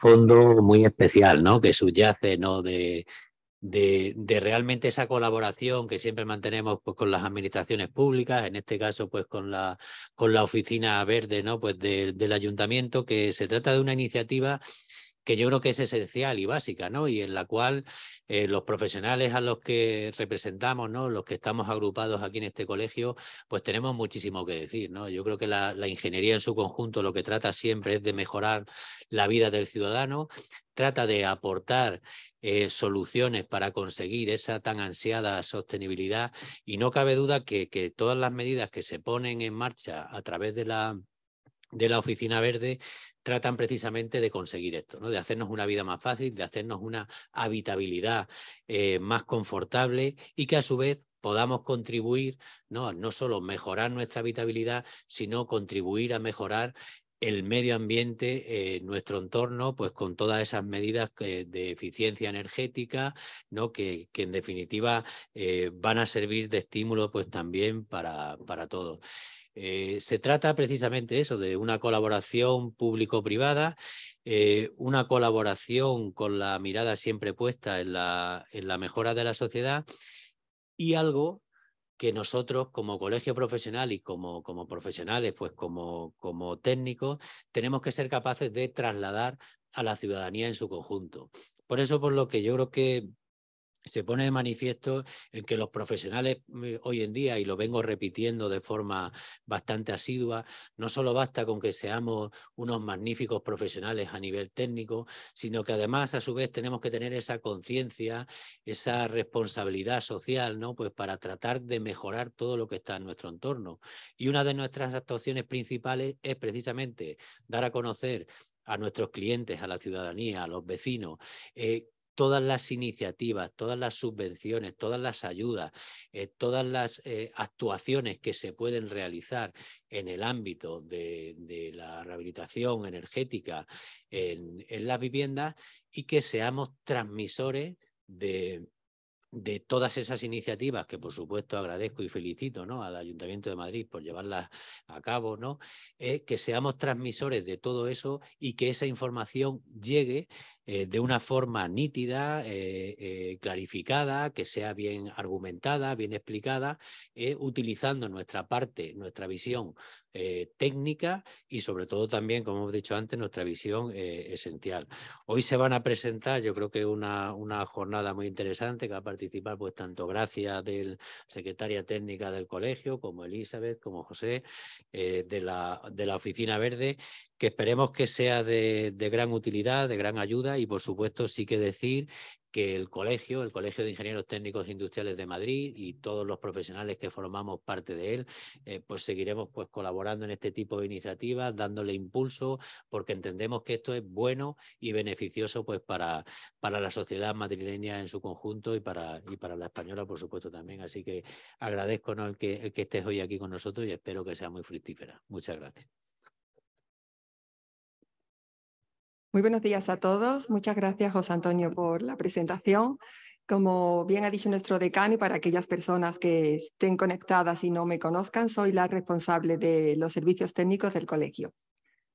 trasfondo muy especial, ¿no? Que subyace, ¿no? De, de, de, realmente esa colaboración que siempre mantenemos pues, con las administraciones públicas, en este caso pues con la, con la oficina verde ¿no? pues del ayuntamiento, que se trata de una iniciativa que yo creo que es esencial y básica, ¿no? Y en la cual eh, los profesionales a los que representamos, ¿no? Los que estamos agrupados aquí en este colegio, pues tenemos muchísimo que decir, ¿no? Yo creo que la, ingeniería en su conjunto lo que trata siempre es de mejorar la vida del ciudadano, trata de aportar eh, soluciones para conseguir esa tan ansiada sostenibilidad y no cabe duda que, que todas las medidas que se ponen en marcha a través de la, de la Oficina Verde tratan precisamente de conseguir esto, ¿no? de hacernos una vida más fácil, de hacernos una habitabilidad eh, más confortable y que a su vez podamos contribuir no, no solo mejorar nuestra habitabilidad, sino contribuir a mejorar el medio ambiente, eh, nuestro entorno, pues con todas esas medidas de eficiencia energética, ¿no? que, en definitiva eh, van a servir de estímulo pues también para, para todos. Eh, se trata precisamente eso, de una colaboración público-privada, eh, una colaboración con la mirada siempre puesta en la, en la mejora de la sociedad y algo que nosotros como colegio profesional y como, como profesionales, pues como, como técnicos, tenemos que ser capaces de trasladar a la ciudadanía en su conjunto. Por eso, por lo que yo creo que se pone de manifiesto el que los profesionales mm, hoy en día, y lo vengo repitiendo de forma bastante asidua, no solo basta con que seamos unos magníficos profesionales a nivel técnico, sino que además a su vez tenemos que tener esa conciencia, esa responsabilidad social, ¿no? Pues para tratar de mejorar todo lo que está en nuestro entorno. Y una de nuestras actuaciones principales es precisamente dar a conocer a nuestros clientes, a la ciudadanía, a los vecinos, eh, todas las iniciativas, todas las subvenciones, todas las ayudas, eh, todas las eh, actuaciones que se pueden realizar en el ámbito de, la rehabilitación energética en, las viviendas y que seamos transmisores de, todas esas iniciativas que por supuesto agradezco y felicito al Ayuntamiento de Madrid por llevarlas a cabo, ¿no? Eh, que seamos transmisores de todo eso y que esa información llegue eh, de una forma nítida, eh, clarificada, que sea bien argumentada, bien explicada, utilizando nuestra parte, nuestra visión técnica y sobre todo también, como hemos dicho antes, nuestra visión esencial. Hoy se van a presentar, yo creo que una, una jornada muy interesante que va a participar pues tanto Gracia del secretaria técnica del colegio como Elizabeth, como José de, la, de la Oficina Verde que esperemos que sea de, gran utilidad, de gran ayuda y por supuesto sí que decir que el colegio, el Colegio de Ingenieros Técnicos Industriales de Madrid y todos los profesionales que formamos parte de él, eh, pues seguiremos pues colaborando en este tipo de iniciativas, dándole impulso, porque entendemos que esto es bueno y beneficioso pues para, para la sociedad madrileña en su conjunto y para, y para la española, por supuesto, también. Así que agradezco el que estés hoy aquí con nosotros y espero que sea muy fructífera. Muchas gracias. Muy buenos días a todos. Muchas gracias, José Antonio, por la presentación. Como bien ha dicho nuestro decano y para aquellas personas que estén conectadas y no me conozcan, soy la responsable de los servicios técnicos del colegio.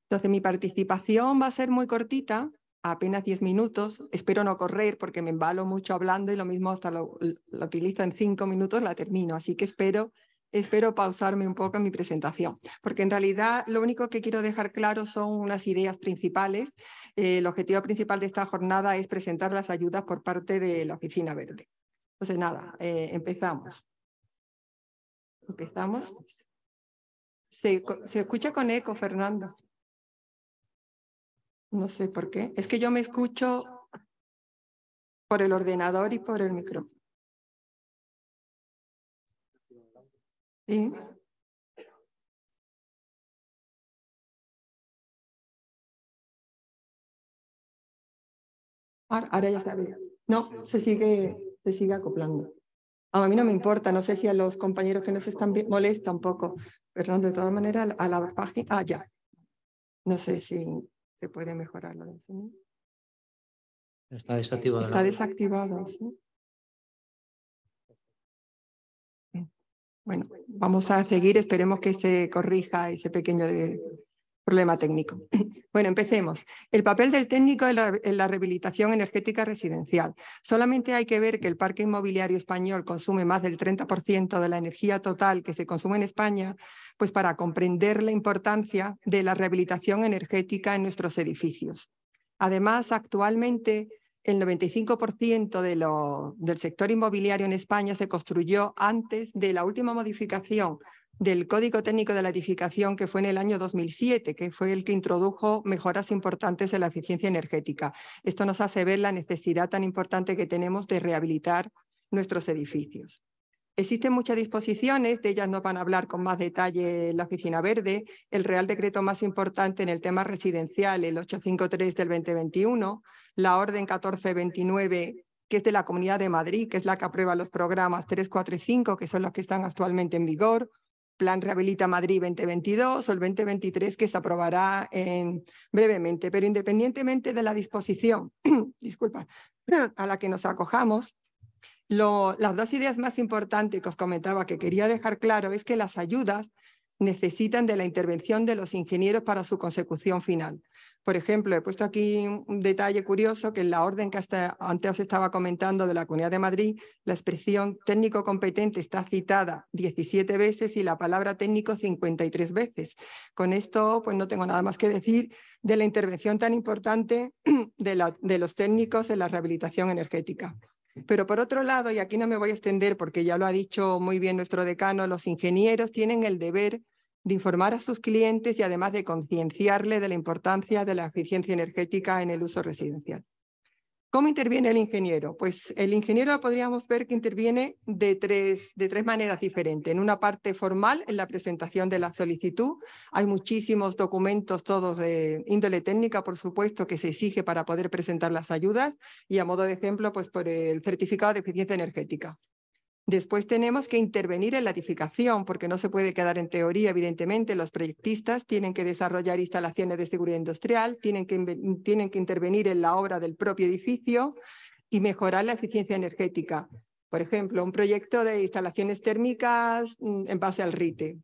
Entonces, mi participación va a ser muy cortita, apenas 10 minutos. Espero no correr porque me embalo mucho hablando y lo mismo hasta lo, utilizo en 5 minutos, la termino. Así que espero espero pausarme un poco en mi presentación, porque en realidad lo único que quiero dejar claro son unas ideas principales. Eh, el objetivo principal de esta jornada es presentar las ayudas por parte de la Oficina Verde. Entonces, nada, eh, empezamos. Empezamos. Se, se escucha con eco, Fernando. No sé por qué. Es que yo me escucho por el ordenador y por el micrófono. Sí. Ahora, ya está bien. No, se sigue, se sigue acoplando. A mí no me importa, no sé si a los compañeros que nos están viendo molesta un poco. Fernando, de todas maneras, a la página. Ah, ya. No sé si se puede mejorar lo del sonido. Está desactivado. Está desactivado, sí. Bueno, vamos a seguir, esperemos que se corrija ese pequeño problema técnico. Bueno, empecemos. El papel del técnico en la, rehabilitación energética residencial. Solamente hay que ver que el parque inmobiliario español consume más del 30% de la energía total que se consume en España, pues para comprender la importancia de la rehabilitación energética en nuestros edificios. Además, actualmente el 95% de del sector inmobiliario en España se construyó antes de la última modificación del Código Técnico de la Edificación que fue en el año 2007, que fue el que introdujo mejoras importantes en la eficiencia energética. Esto nos hace ver la necesidad tan importante que tenemos de rehabilitar nuestros edificios. Existen muchas disposiciones, de ellas nos van a hablar con más detalle la Oficina Verde, el Real Decreto más importante en el tema residencial, el 853 del 2021, la Orden 1429 que es de la Comunidad de Madrid, que es la que aprueba los programas 3, 4 y 5, que son los que están actualmente en vigor, Plan Rehabilita Madrid 2022 o el 2023 que se aprobará en, brevemente. Pero independientemente de la disposición, disculpa, a la que nos acojamos, las dos ideas más importantes que os comentaba que quería dejar claro es que las ayudas necesitan de la intervención de los ingenieros para su consecución final. Por ejemplo, he puesto aquí un detalle curioso que en la orden que hasta antes os estaba comentando de la Comunidad de Madrid, la expresión técnico competente está citada 17 veces y la palabra técnico 53 veces. Con esto, pues no tengo nada más que decir de la intervención tan importante de, de los técnicos en la rehabilitación energética. Pero por otro lado, y aquí no me voy a extender porque ya lo ha dicho muy bien nuestro decano, los ingenieros tienen el deber de informar a sus clientes y además de concienciarle de la importancia de la eficiencia energética en el uso residencial. ¿Cómo interviene el ingeniero? Pues el ingeniero podríamos ver que interviene de tres, de tres maneras diferentes. En una parte formal, en la presentación de la solicitud. Hay muchísimos documentos, todos de índole técnica, por supuesto, que se exige para poder presentar las ayudas. Y a modo de ejemplo, pues por el certificado de eficiencia energética. Después tenemos que intervenir en la edificación, porque no se puede quedar en teoría, evidentemente. Los proyectistas tienen que desarrollar instalaciones de seguridad industrial, tienen que, tienen que intervenir en la obra del propio edificio y mejorar la eficiencia energética. Por ejemplo, un proyecto de instalaciones térmicas mm, en base al RITE.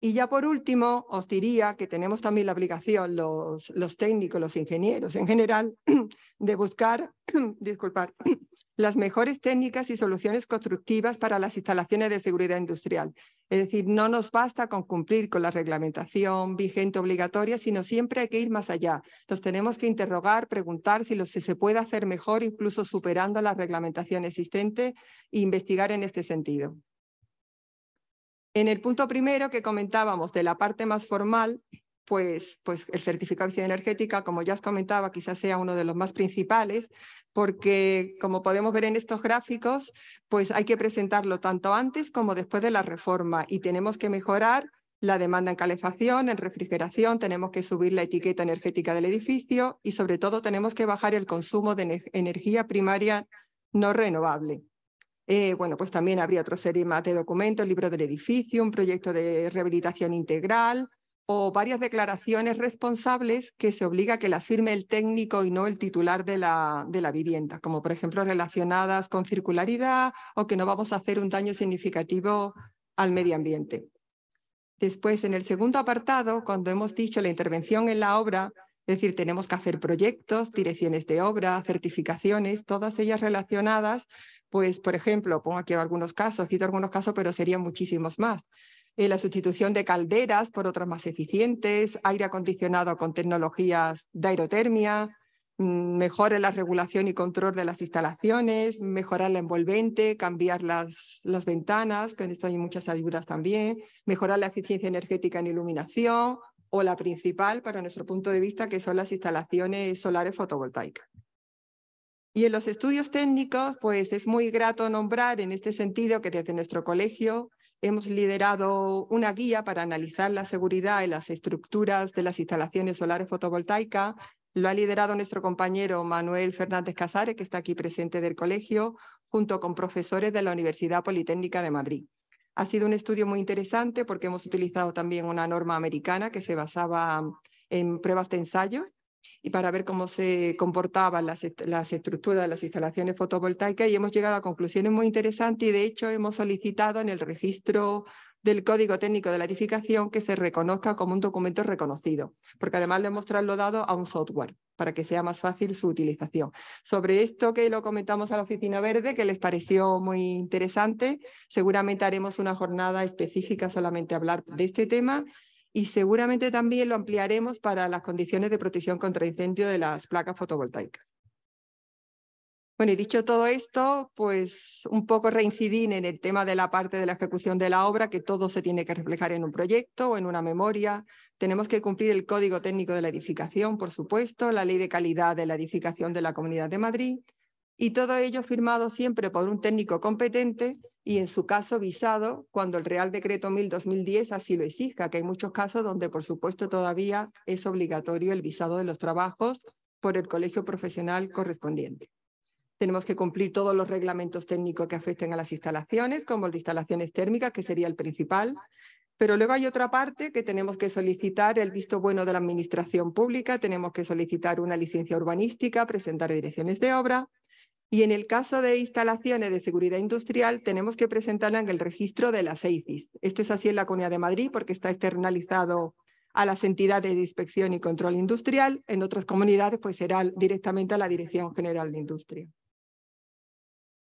Y ya por último, os diría que tenemos también la obligación, los, técnicos, los ingenieros en general, de buscar, disculpar, las mejores técnicas y soluciones constructivas para las instalaciones de seguridad industrial. Es decir, no nos basta con cumplir con la reglamentación vigente obligatoria, sino siempre hay que ir más allá. Nos tenemos que interrogar, preguntar si, si se puede hacer mejor, incluso superando la reglamentación existente, e investigar en este sentido. En el punto primero que comentábamos de la parte más formal, pues, pues el certificado de energética, como ya os comentaba, quizás sea uno de los más principales, porque como podemos ver en estos gráficos, pues hay que presentarlo tanto antes como después de la reforma y tenemos que mejorar la demanda en calefacción, en refrigeración, tenemos que subir la etiqueta energética del edificio y sobre todo tenemos que bajar el consumo de energía primaria no renovable. Eh, bueno, pues también habría otra serie más de documentos, libro del edificio, un proyecto de rehabilitación integral, o varias declaraciones responsables que se obliga a que las firme el técnico y no el titular de la, de la vivienda, como por ejemplo relacionadas con circularidad o que no vamos a hacer un daño significativo al medio ambiente. Después, en el segundo apartado, cuando hemos dicho la intervención en la obra, es decir, tenemos que hacer proyectos, direcciones de obra, certificaciones, todas ellas relacionadas, pues, por ejemplo, pongo aquí algunos casos, cito algunos casos, pero serían muchísimos más eh, la sustitución de calderas por otras más eficientes, aire acondicionado con tecnologías de aerotermia, mm, mejore la regulación y control de las instalaciones, mejorar la envolvente, cambiar las, las ventanas, que en esto hay muchas ayudas también, mejorar la eficiencia energética en iluminación o la principal para nuestro punto de vista, que son las instalaciones solares fotovoltaicas. Y en los estudios técnicos, pues es muy grato nombrar en este sentido que desde nuestro colegio hemos liderado una guía para analizar la seguridad en las estructuras de las instalaciones solares fotovoltaicas. Lo ha liderado nuestro compañero Manuel Fernández Casares, que está aquí presente del colegio, junto con profesores de la Universidad Politécnica de Madrid. Ha sido un estudio muy interesante porque hemos utilizado también una norma americana que se basaba en pruebas de ensayos y para ver cómo se comportaban las, las estructuras de las instalaciones fotovoltaicas y hemos llegado a conclusiones muy interesantes y de hecho hemos solicitado en el registro del Código Técnico de la Edificación que se reconozca como un documento reconocido, porque además le hemos trasladado a un software para que sea más fácil su utilización. Sobre esto que lo comentamos a la Oficina Verde, que les pareció muy interesante, seguramente haremos una jornada específica solamente hablar de este tema y seguramente también lo ampliaremos para las condiciones de protección contra incendio de las placas fotovoltaicas. Bueno, y dicho todo esto, pues un poco reincidir en el tema de la parte de la ejecución de la obra, que todo se tiene que reflejar en un proyecto o en una memoria. Tenemos que cumplir el Código Técnico de la Edificación, por supuesto, la Ley de Calidad de la Edificación de la Comunidad de Madrid, y todo ello firmado siempre por un técnico competente y en su caso visado cuando el Real Decreto 1000-2010 así lo exija, que hay muchos casos donde por supuesto todavía es obligatorio el visado de los trabajos por el colegio profesional correspondiente. Tenemos que cumplir todos los reglamentos técnicos que afecten a las instalaciones, como el de instalaciones térmicas, que sería el principal. Pero luego hay otra parte que tenemos que solicitar el visto bueno de la administración pública, tenemos que solicitar una licencia urbanística, presentar direcciones de obra. Y en el caso de instalaciones de seguridad industrial, tenemos que presentarla en el registro de las EICIS. Esto es así en la Comunidad de Madrid porque está externalizado a las entidades de inspección y control industrial. En otras comunidades, pues será directamente a la Dirección General de Industria.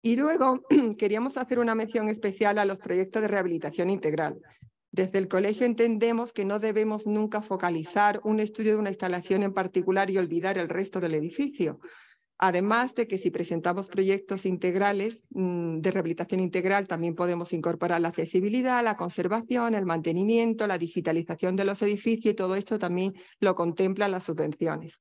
Y luego queríamos hacer una mención especial a los proyectos de rehabilitación integral. Desde el colegio entendemos que no debemos nunca focalizar un estudio de una instalación en particular y olvidar el resto del edificio. Además de que si presentamos proyectos integrales mm, de rehabilitación integral, también podemos incorporar la accesibilidad, la conservación, el mantenimiento, la digitalización de los edificios y todo esto también lo contemplan las subvenciones.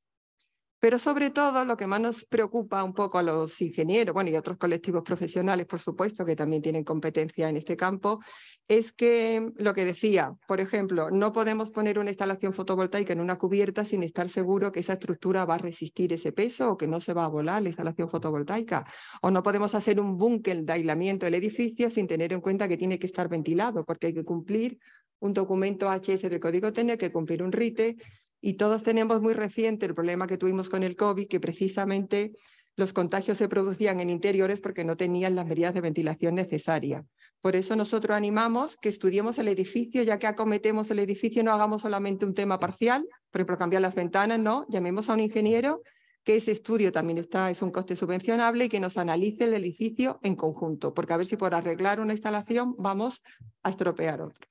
Pero sobre todo lo que más nos preocupa un poco a los ingenieros, bueno, y otros colectivos profesionales, por supuesto, que también tienen competencia en este campo, es que lo que decía, por ejemplo, no podemos poner una instalación fotovoltaica en una cubierta sin estar seguro que esa estructura va a resistir ese peso o que no se va a volar la instalación fotovoltaica. O no podemos hacer un búnker de aislamiento del edificio sin tener en cuenta que tiene que estar ventilado, porque hay que cumplir un documento HS del código TEN, hay que cumplir un RITE y todos tenemos muy reciente el problema que tuvimos con el COVID, que precisamente los contagios se producían en interiores porque no tenían las medidas de ventilación necesarias. Por eso nosotros animamos que estudiemos el edificio, ya que acometemos el edificio, no hagamos solamente un tema parcial, por ejemplo, cambiar las ventanas, no, llamemos a un ingeniero, que ese estudio también está, es un coste subvencionable y que nos analice el edificio en conjunto, porque a ver si por arreglar una instalación vamos a estropear otro.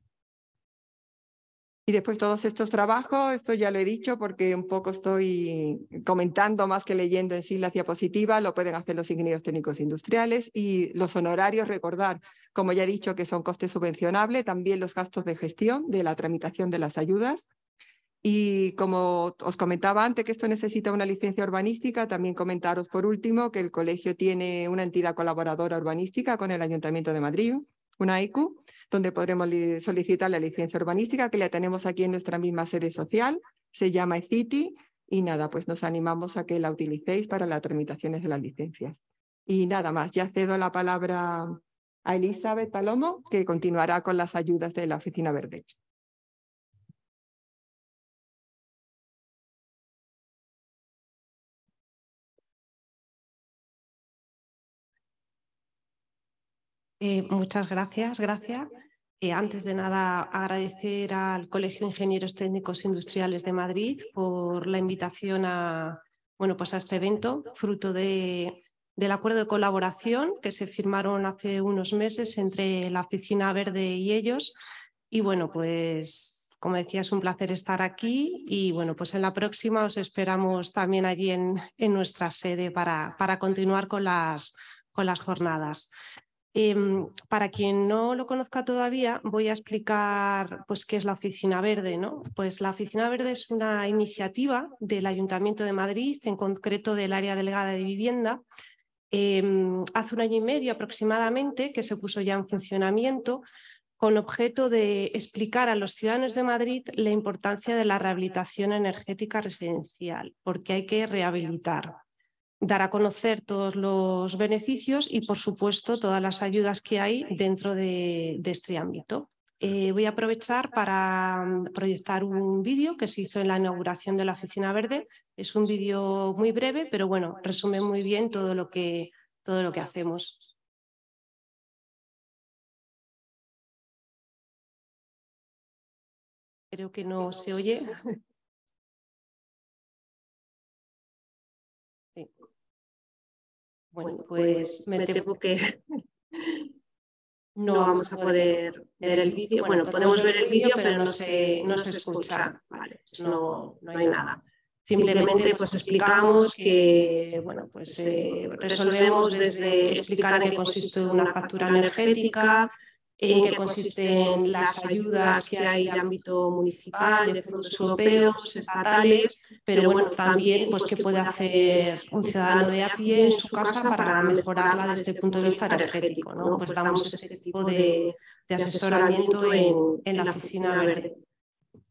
Y después todos estos trabajos, esto ya lo he dicho porque un poco estoy comentando más que leyendo en sí la diapositiva, lo pueden hacer los ingenieros técnicos industriales y los honorarios, recordar, como ya he dicho, que son costes subvencionables, también los gastos de gestión de la tramitación de las ayudas. Y como os comentaba antes que esto necesita una licencia urbanística, también comentaros por último que el colegio tiene una entidad colaboradora urbanística con el Ayuntamiento de Madrid, una IQ, donde podremos solicitar la licencia urbanística que la tenemos aquí en nuestra misma sede social, se llama eCity y nada, pues nos animamos a que la utilicéis para las tramitaciones de las licencias. Y nada más, ya cedo la palabra a Elizabeth Palomo, que continuará con las ayudas de la Oficina Verde. Eh, muchas gracias, gracias. Eh, antes de nada, agradecer al Colegio de Ingenieros Técnicos Industriales de Madrid por la invitación a, bueno, pues a este evento, fruto de, del acuerdo de colaboración que se firmaron hace unos meses entre la Oficina Verde y ellos. Y bueno, pues como decía, es un placer estar aquí y bueno, pues en la próxima os esperamos también allí en, en nuestra sede para, para continuar con las, con las jornadas. Em, para quien no lo conozca todavía, voy a explicar pues, qué es la Oficina Verde. ¿no? Pues la Oficina Verde es una iniciativa del Ayuntamiento de Madrid, en concreto del área delegada de vivienda, em, hace un año y medio aproximadamente que se puso ya en funcionamiento con objeto de explicar a los ciudadanos de Madrid la importancia de la rehabilitación energética residencial, porque hay que rehabilitar dar a conocer todos los beneficios y, por supuesto, todas las ayudas que hay dentro de, este ámbito. Eh, voy a aprovechar para mm, proyectar un vídeo que se hizo en la inauguración de la Oficina Verde. Es un vídeo muy breve, pero bueno, resume muy bien todo lo que, todo lo que hacemos. Creo que no se oye. Bueno, pues me temo que no vamos a poder ver el vídeo. Bueno, podemos ver el vídeo, pero no se, no se escucha. Vale, pues no, no hay nada. Simplemente pues explicamos que bueno, pues, eh, resolvemos desde explicar en qué consiste una factura energética, en qué consisten las ayudas que hay de ámbito municipal, de fondos europeos, estatales, pero bueno, también pues qué puede hacer un ciudadano de a pie en su casa para mejorarla desde el punto de vista energético. ¿no? Pues damos ese tipo de, asesoramiento en, la oficina verde.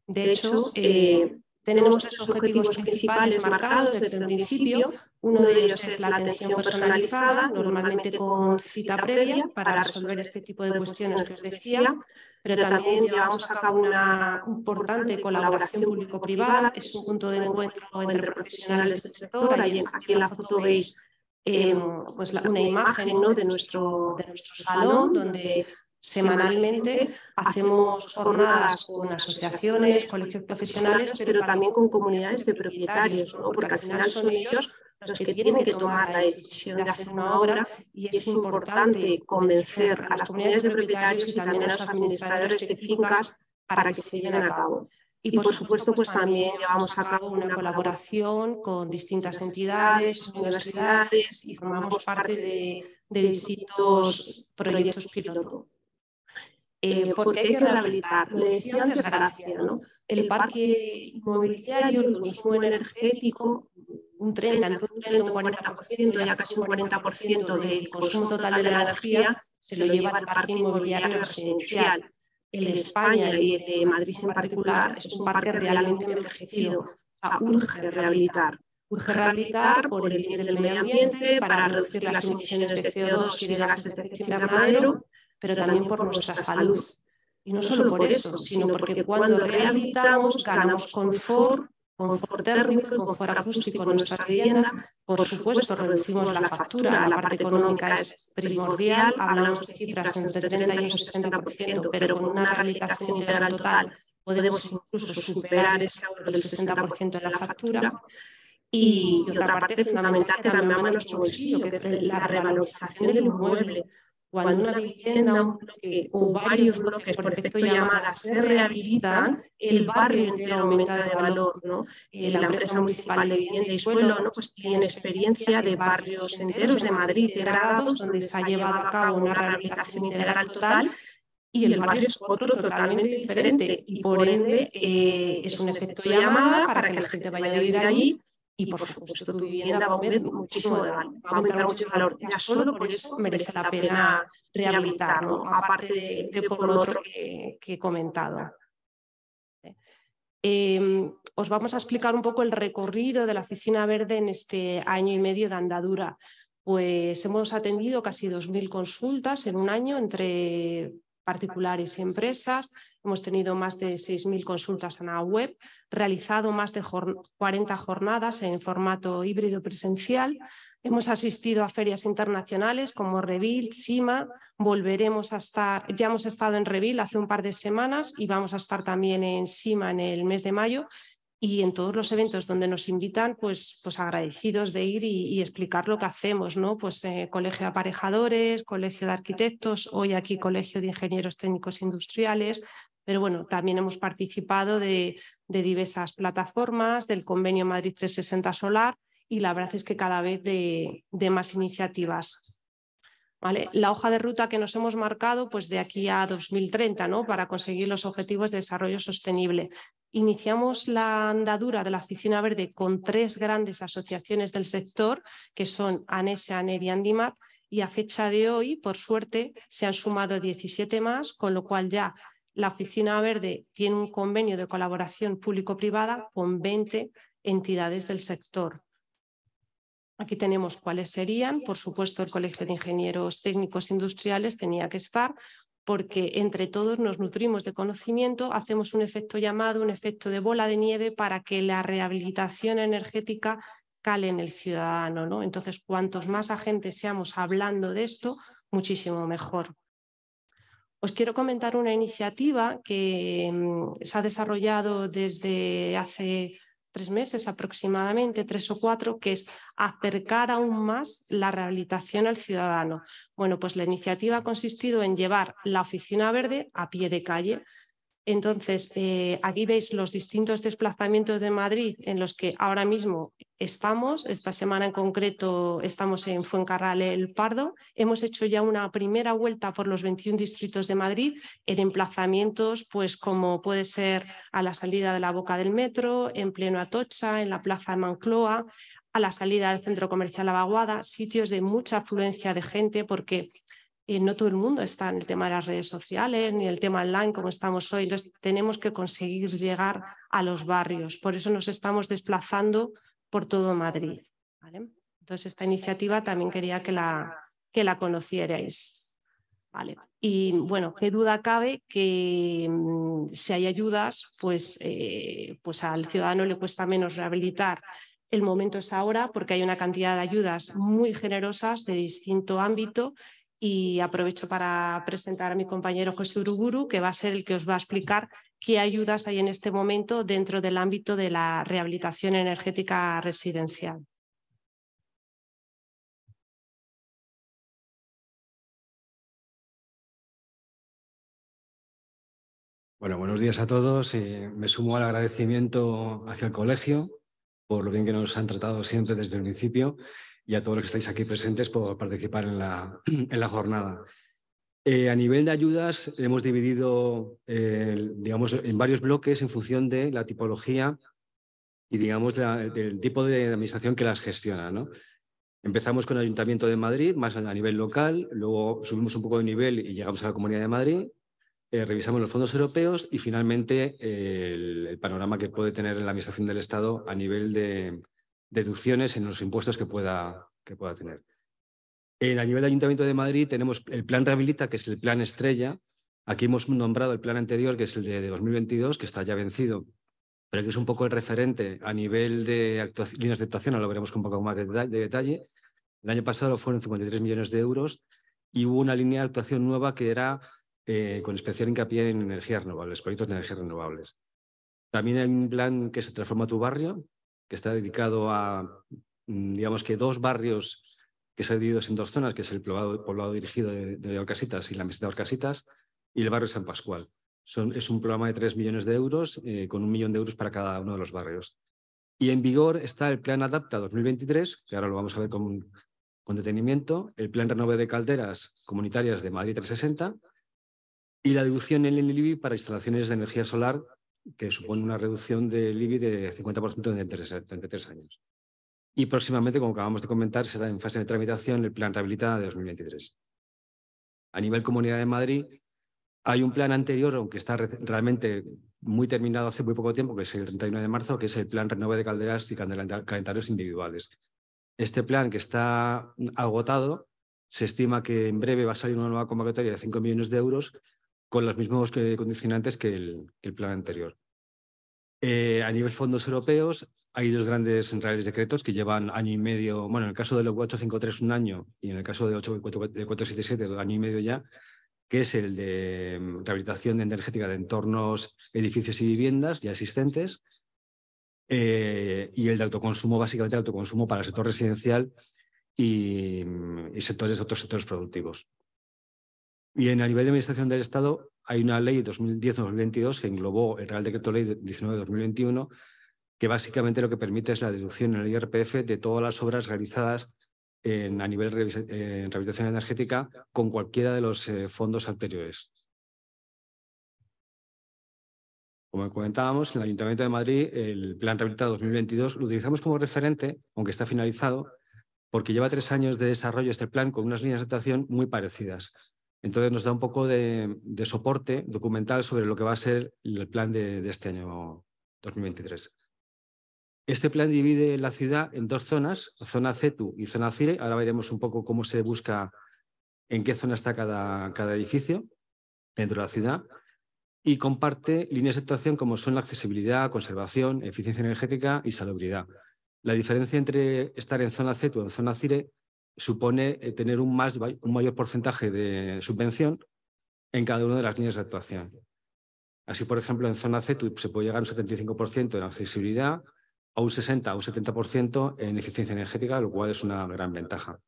De hecho, eh, tenemos tres objetivos principales marcados desde el principio. Uno de ellos es la atención personalizada, normalmente con cita previa para resolver este tipo de cuestiones que os decía, pero también llevamos a cabo una importante colaboración público-privada. Es un punto de encuentro entre profesionales del sector. Aquí en la foto veis eh, pues una imagen ¿no? de, nuestro, de nuestro salón, donde Semanalmente hacemos jornadas con asociaciones, colegios profesionales, pero también con comunidades de propietarios, porque al final son ellos los que tienen que tomar la decisión de hacer una obra y es importante convencer a las comunidades de propietarios y también a los administradores de fincas para que se lleven a cabo. Y por supuesto, pues también llevamos a cabo una colaboración con distintas entidades, universidades y formamos parte de, de distintos proyectos piloto. Eh, porque hay que rehabilitar. Lo decía antes Gracia, ¿no? El parque inmobiliario, el consumo energético, un 30, un 30, un 40%, ya casi un 40% del consumo total de la energía se lo lleva al parque inmobiliario residencial. El de España y el de Madrid en particular es un parque realmente envejecido. O sea, urge rehabilitar. Urge rehabilitar por el bien del medio ambiente, para reducir las emisiones de CO2 y de gases de efecto invernadero, pero también por nuestra salud. Y no solo por eso, sino porque cuando rehabilitamos ganamos confort, confort térmico y confort acústico en nuestra vivienda. Por supuesto, reducimos la factura, la parte económica es primordial, hablamos de cifras entre 30 y un 60%, pero con una rehabilitación integral total podemos incluso superar ese ahorro del 60% de la factura. Y, y, otra parte fundamental que también va a nuestro bolsillo, que es la revalorización del inmueble cuando una vivienda, un bloque o varios bloques por efecto llamada se rehabilitan, el barrio entero aumenta de valor. ¿no? Eh, la empresa municipal de vivienda y suelo ¿no? pues tiene experiencia de barrios enteros de Madrid degradados donde se ha llevado a cabo una rehabilitación integral total y el barrio es otro totalmente diferente y por ende eh, es un efecto llamada para que la gente vaya a vivir allí y por supuesto tu vivienda va a aumentar muchísimo de valor, va a aumentar mucho valor. Ya solo por eso merece la pena rehabilitar, aparte de, por lo otro que, he comentado. Em, os vamos a explicar un poco el recorrido de la Oficina Verde en este año y medio de andadura. Pues hemos atendido casi 2.000 consultas en un año entre particulares y empresas. Hemos tenido más de 6.000 consultas en la web, realizado más de 40 jornadas en formato híbrido presencial. Hemos asistido a ferias internacionales como Revil, SIMA. Volveremos a estar, ya hemos estado en Revil hace un par de semanas y vamos a estar también en SIMA en el mes de mayo y en todos los eventos donde nos invitan, pues, pues agradecidos de ir y, explicar lo que hacemos, ¿no? Pues eh, colegio de aparejadores, colegio de arquitectos, hoy aquí colegio de ingenieros técnicos industriales, pero bueno, también hemos participado de, diversas plataformas, del convenio Madrid 360 Solar y la verdad es que cada vez de, de más iniciativas. La hoja de ruta que nos hemos marcado pues de aquí a 2030 ¿no? para conseguir los objetivos de desarrollo sostenible. Iniciamos la andadura de la Oficina Verde con tres grandes asociaciones del sector, que son ANESE, ANER y ANDIMAT, y a fecha de hoy, por suerte, se han sumado 17 más, con lo cual ya la Oficina Verde tiene un convenio de colaboración público-privada con 20 entidades del sector. Aquí tenemos cuáles serían. Por supuesto, el Colegio de Ingenieros Técnicos Industriales tenía que estar, porque entre todos nos nutrimos de conocimiento, hacemos un efecto llamado, un efecto de bola de nieve para que la rehabilitación energética cale en el ciudadano. ¿no? Entonces, cuantos más agentes seamos hablando de esto, muchísimo mejor. os quiero comentar una iniciativa que mm, se ha desarrollado desde hace tres meses aproximadamente, tres o cuatro, que es acercar aún más la rehabilitación al ciudadano. Bueno, pues la iniciativa ha consistido en llevar la oficina verde a pie de calle. Entonces, eh, aquí veis los distintos desplazamientos de Madrid en los que ahora mismo estamos. Esta semana en concreto estamos en Fuencarral el Pardo. Hemos hecho ya una primera vuelta por los 21 distritos de Madrid en emplazamientos, pues como puede ser a la salida de la boca del metro, en pleno Atocha, en la plaza Mancloa, a la salida del centro comercial Abaguada, sitios de mucha afluencia de gente porque eh, no todo el mundo está en el tema de las redes sociales ni el tema online como estamos hoy. Entonces, tenemos que conseguir llegar a los barrios. Por eso nos estamos desplazando por todo Madrid. Entonces, esta iniciativa también quería que la, que la conocierais. Vale. Y bueno, qué duda cabe que mm, si hay ayudas, pues, eh, pues al ciudadano le cuesta menos rehabilitar. El momento es ahora porque hay una cantidad de ayudas muy generosas de distinto ámbito y aprovecho para presentar a mi compañero José Uruguru, que va a ser el que os va a explicar qué ayudas hay en este momento dentro del ámbito de la rehabilitación energética residencial. Bueno, buenos días a todos. Eh, me sumo al agradecimiento hacia el colegio por lo bien que nos han tratado siempre desde el principio y a todos los que estáis aquí presentes por participar en la, en la jornada. Eh, a nivel de ayudas, hemos dividido, eh, digamos, en varios bloques en función de la tipología y, digamos, del tipo de administración que las gestiona. ¿no? Empezamos con el Ayuntamiento de Madrid, más a nivel local, luego subimos un poco de nivel y llegamos a la Comunidad de Madrid, eh, revisamos los fondos europeos y finalmente el, panorama que puede tener la Administración del Estado a nivel de, deducciones en los impuestos que pueda, que pueda tener. En, a nivel de Ayuntamiento de Madrid tenemos el plan Rehabilita, que es el plan estrella. Aquí hemos nombrado el plan anterior, que es el de 2022, que está ya vencido, pero que es un poco el referente a nivel de líneas de actuación, lo veremos con un poco más de, detalle. El año pasado fueron 53 millones de euros y hubo una línea de actuación nueva que era eh, con especial hincapié en energías renovables, proyectos de energías renovables. También hay un plan que se transforma tu barrio, que está dedicado a, mm, digamos que dos barrios que se han dividido en dos zonas, que es el poblado, dirigido de, de, Orcasitas y la meseta de Orcasitas, y el barrio San Pascual. Son, es un programa de tres millones de euros, eh, con un millón de euros para cada uno de los barrios. Y en vigor está el Plan Adapta 2023, que ahora lo vamos a ver con, con detenimiento, el Plan Renove de Calderas Comunitarias de Madrid 360 y la deducción en el IBI para instalaciones de energía solar que supone una reducción del IBI de 50% en tres años. Y próximamente, como acabamos de comentar, será en fase de tramitación el Plan Rehabilita de 2023. A nivel Comunidad de Madrid, hay un plan anterior, aunque está realmente muy terminado hace muy poco tiempo, que es el 31 de marzo, que es el Plan Renove de Calderas y Calentarios Individuales. Este plan, que está agotado, se estima que en breve va a salir una nueva convocatoria de 5 millones de euros con los mismos condicionantes que el, plan anterior. Eh, a nivel fondos europeos, hay dos grandes reales decretos que llevan año y medio, bueno, en el caso de los 853 un año y en el caso de 477 dos año y medio ya, que es el de mm, rehabilitación energética de entornos, edificios y viviendas ya existentes, eh, y el de autoconsumo, básicamente autoconsumo para el sector residencial y, mm, y sectores de otros sectores productivos. Y en a nivel de Administración del Estado hay una ley 2010-2022 que englobó el Real Decreto Ley 19-2021, que básicamente lo que permite es la deducción en el IRPF de todas las obras realizadas en, a nivel de rehabilitación energética con cualquiera de los eh, fondos anteriores. Como comentábamos, en el Ayuntamiento de Madrid, el Plan Rehabilitado 2022 lo utilizamos como referente, aunque está finalizado, porque lleva tres años de desarrollo este plan con unas líneas de actuación muy parecidas. Entonces nos da un poco de, soporte documental sobre lo que va a ser el plan de, este año 2023. Este plan divide la ciudad en dos zonas, zona CETU y zona CIRE. Ahora veremos un poco cómo se busca en qué zona está cada, edificio dentro de la ciudad y comparte líneas de actuación como son la accesibilidad, conservación, eficiencia energética y salubridad. La diferencia entre estar en zona CETU o en zona CIRE supone eh, tener un, un mayor porcentaje de subvención en cada una de las líneas de actuación. Así, por ejemplo, en zona C se puede llegar a un 75% en accesibilidad, a un 60 o un 70% en eficiencia energética, lo cual es una gran ventaja.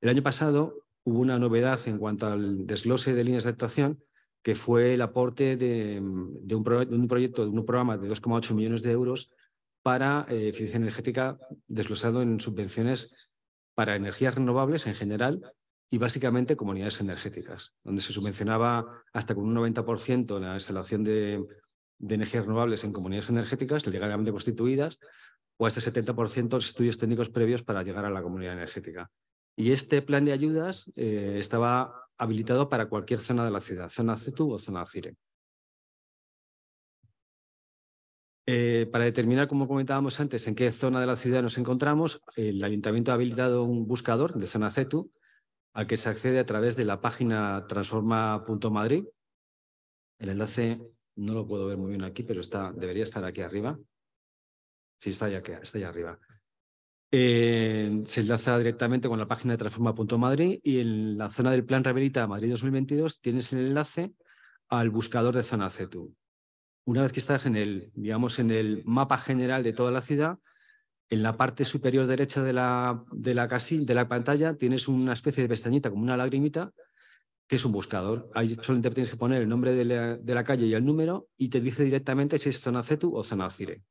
El año pasado hubo una novedad en cuanto al desglose de líneas de actuación, que fue el aporte de, un, proyecto, de un programa de 2,8 millones de euros para eh, eficiencia energética desglosado en subvenciones para energías renovables en general y básicamente comunidades energéticas, donde se subvencionaba hasta con un 90% la instalación de, energías renovables en comunidades energéticas legalmente constituidas o hasta 70% los estudios técnicos previos para llegar a la comunidad energética. Y este plan de ayudas eh, estaba habilitado para cualquier zona de la ciudad, zona CETU o zona CIRE. Eh, para determinar, como comentábamos antes, en qué zona de la ciudad nos encontramos, el ayuntamiento ha habilitado un buscador de zona CETU al que se accede a través de la página transforma.madrid. El enlace no lo puedo ver muy bien aquí, pero debería estar aquí arriba. Sí, está ya, está arriba. Eh, se enlaza directamente con la página de transforma.madrid y en la zona del Plan Rehabilita Madrid 2022 tienes el enlace al buscador de zona CETU. Una vez que estás en el, digamos, en el mapa general de toda la ciudad, en la parte superior derecha de la, de la pantalla, tienes una especie de pestañita como una lagrimita, que es un buscador. Ahí solamente tienes que poner el nombre de la, de la, calle y el número y te dice directamente si es zona CETU o zona CIRE.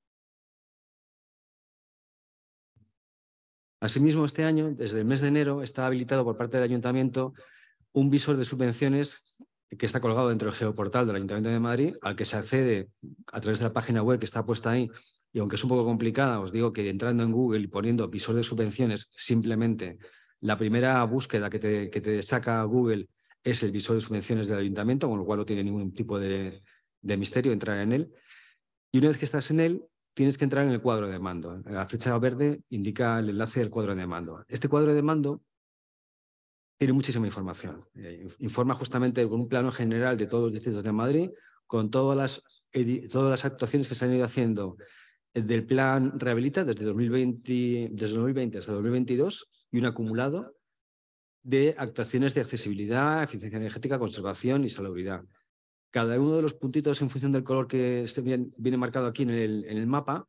Asimismo, este año, desde el mes de enero, está habilitado por parte del ayuntamiento un visor de subvenciones que está colgado dentro del geoportal del Ayuntamiento de Madrid, al que se accede a través de la página web que está puesta ahí y aunque es un poco complicada, os digo que entrando en Google y poniendo visor de subvenciones, simplemente la primera búsqueda que te, que te saca Google es el visor de subvenciones del ayuntamiento, con lo cual no tiene ningún tipo de, misterio entrar en él. Y una vez que estás en él, tienes que entrar en el cuadro de mando. La flecha verde indica el enlace del cuadro de mando. Este cuadro de mando tiene muchísima información. Eh, informa justamente con un plano general de todos los distritos de Madrid, con todas las, todas las actuaciones que se han ido haciendo del plan Rehabilita desde 2020, desde 2020 hasta 2022 y un acumulado de actuaciones de accesibilidad, eficiencia energética, conservación y salubridad. Cada uno de los puntitos en función del color que viene marcado aquí en el mapa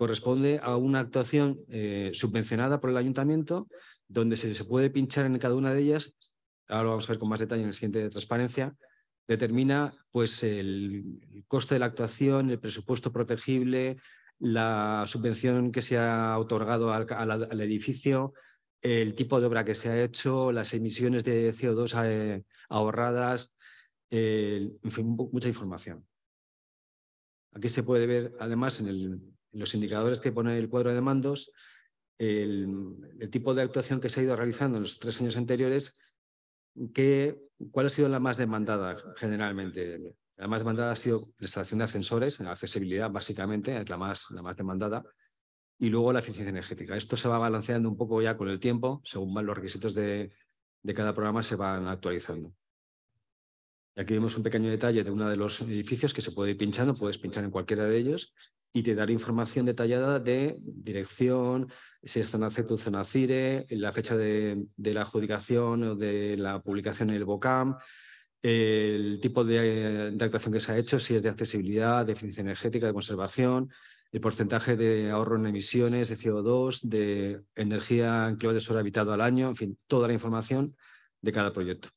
corresponde a una actuación eh, subvencionada por el ayuntamiento donde se, puede pinchar en cada una de ellas, ahora lo vamos a ver con más detalle en el siguiente de transparencia, determina pues el coste de la actuación, el presupuesto protegible, la subvención que se ha otorgado al, edificio, el tipo de obra que se ha hecho, las emisiones de CO2 eh, ahorradas, en fin, mucha información. Aquí se puede ver, además, en, los indicadores que pone el cuadro de mandos, el, tipo de actuación que se ha ido realizando en los tres años anteriores, cuál ha sido la más demandada generalmente. La más demandada ha sido la instalación de ascensores, la accesibilidad básicamente es la más, la más demandada, y luego la eficiencia energética. Esto se va balanceando un poco ya con el tiempo, según van los requisitos de, de cada programa se van actualizando. aquí vemos un pequeño detalle de uno de los edificios que se puede ir pinchando, puedes pinchar en cualquiera de ellos y te dará información detallada de dirección, si es zona CETU, zona CIRE, la fecha de, la adjudicación o de la publicación en el BOCAM, el tipo de, actuación que se ha hecho, si es de accesibilidad, de eficiencia energética, de conservación, el porcentaje de ahorro en emisiones de CO2, de energía en kilowatts hora habitado al año, en fin, toda la información de cada proyecto.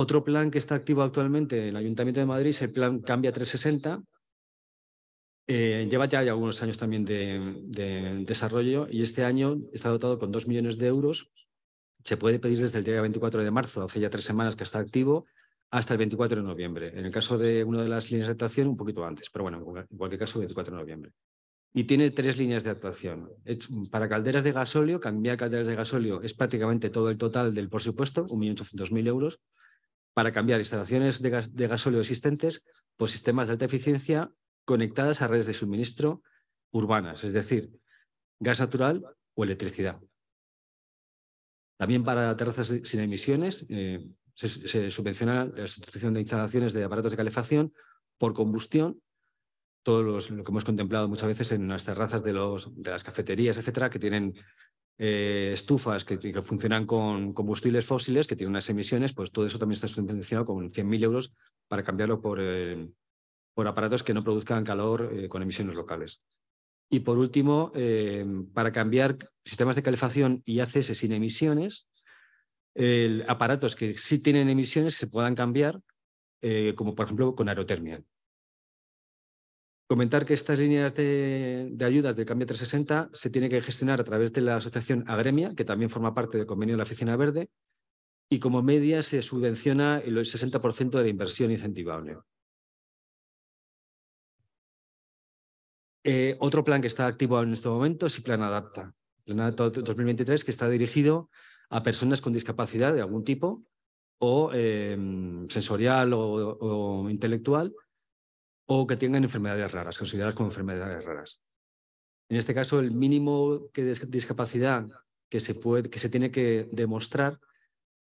Otro plan que está activo actualmente en el Ayuntamiento de Madrid es el plan Cambia 360. Eh, lleva ya algunos años también de, de desarrollo y este año está dotado con dos millones de euros se puede pedir desde el día 24 de marzo, hace ya tres semanas que está activo, hasta el 24 de noviembre. En el caso de una de las líneas de actuación, un poquito antes, pero bueno, en cualquier caso, 24 de noviembre. Y tiene tres líneas de actuación. Para calderas de gasóleo, cambiar calderas de gasóleo es prácticamente todo el total del por supuesto, 1.800.000 euros. Para cambiar instalaciones de, gas, de gasóleo existentes por sistemas de alta eficiencia conectadas a redes de suministro urbanas, es decir, gas natural o electricidad. También para terrazas sin emisiones eh, se, subvenciona la sustitución de instalaciones de aparatos de calefacción por combustión, todo lo que hemos contemplado muchas veces en las terrazas de, los, de las cafeterías, etcétera, que tienen eh, estufas que, funcionan con combustibles fósiles, que tienen unas emisiones, pues todo eso también está subvencionado con 100.000 euros para cambiarlo por, eh, por aparatos que no produzcan calor eh, con emisiones locales. Y por último, para cambiar sistemas de calefacción y ACS sin emisiones, aparatos que sí tienen emisiones se puedan cambiar, como por ejemplo con aerotermia. Comentar que estas líneas de, ayudas del Cambio 360 se tienen que gestionar a través de la asociación Agremia, que también forma parte del convenio de la Oficina Verde, y como media se subvenciona el 60% de la inversión incentivable. Eh, otro plan que está activo en este momento es el Plan Adapta. Plan Adapta 2023 que está dirigido a personas con discapacidad de algún tipo o em, sensorial o intelectual o que tengan enfermedades raras, consideradas como enfermedades raras. En este caso, el mínimo de discapacidad que se, puede, que se tiene que demostrar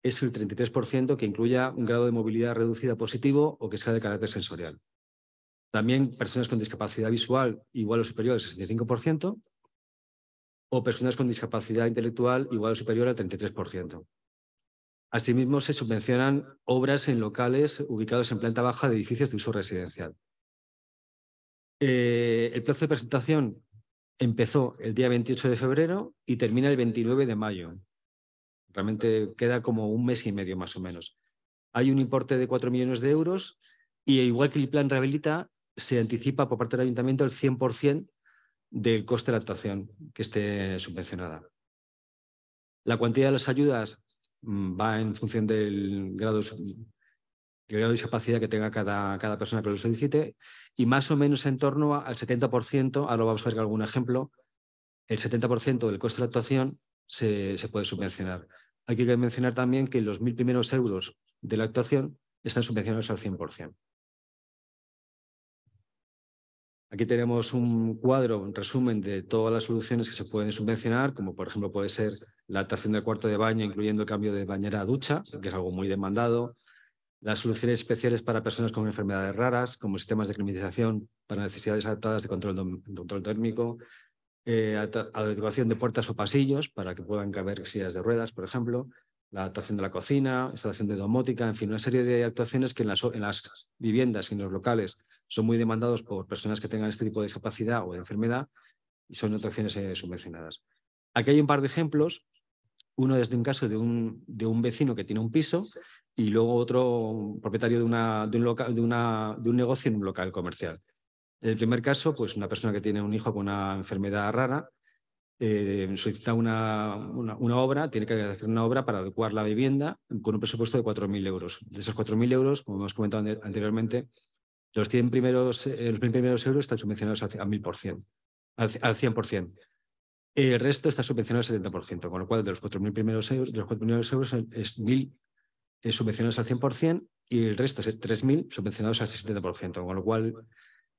es el 33%, que incluya un grado de movilidad reducida positivo o que sea de carácter sensorial. También personas con discapacidad visual igual o superior al 65%, o personas con discapacidad intelectual igual o superior al 33%. Asimismo, se subvencionan obras en locales ubicados en planta baja de edificios de uso residencial. Eh, el plazo de presentación empezó el día 28 de febrero y termina el 29 de mayo. Realmente queda como un mes y medio más o menos. Hay un importe de 4 millones de euros y igual que el plan Rehabilita, se anticipa por parte del ayuntamiento el 100% del coste de la actuación que esté subvencionada. La cuantía de las ayudas mm, va en función del grado el grado de discapacidad que tenga cada, cada persona que lo solicite y más o menos en torno al 70%, ahora vamos a ver algún ejemplo, el 70% del coste de actuación se, se, puede subvencionar. Hay que mencionar también que los mil primeros euros de la actuación están subvencionados al 100%. Aquí tenemos un cuadro, un resumen de todas las soluciones que se pueden subvencionar, como por ejemplo puede ser la adaptación del cuarto de baño, incluyendo el cambio de bañera a ducha, que es algo muy demandado, las soluciones especiales para personas con enfermedades raras, como sistemas de climatización para necesidades adaptadas de control, control térmico, eh, adecuación de puertas o pasillos para que puedan caber sillas de ruedas, por ejemplo, la adaptación de la cocina, instalación de domótica, en fin, una serie de actuaciones que en las, en las viviendas y en los locales son muy demandados por personas que tengan este tipo de discapacidad o de enfermedad y son actuaciones eh, subvencionadas. Aquí hay un par de ejemplos. Uno es de un caso de un, de un vecino que tiene un piso y luego otro propietario de, una, de, un local, de, una, de un negocio en un local comercial. En el primer caso, pues una persona que tiene un hijo con una enfermedad rara eh, solicita una, una, obra, tiene que hacer una obra para adecuar la vivienda con un presupuesto de 4.000 euros. De esos 4.000 euros, como hemos comentado anteriormente, los 100 primeros, eh, los primeros euros están subvencionados al, 1.000%, al, al 100%. El resto está subvencionado al 70%, con lo cual de los 4.000 primeros euros, los 4.000 euros es 1.000 eh, subvencionados al 100% y el resto es 3.000 subvencionados al 60%, con lo cual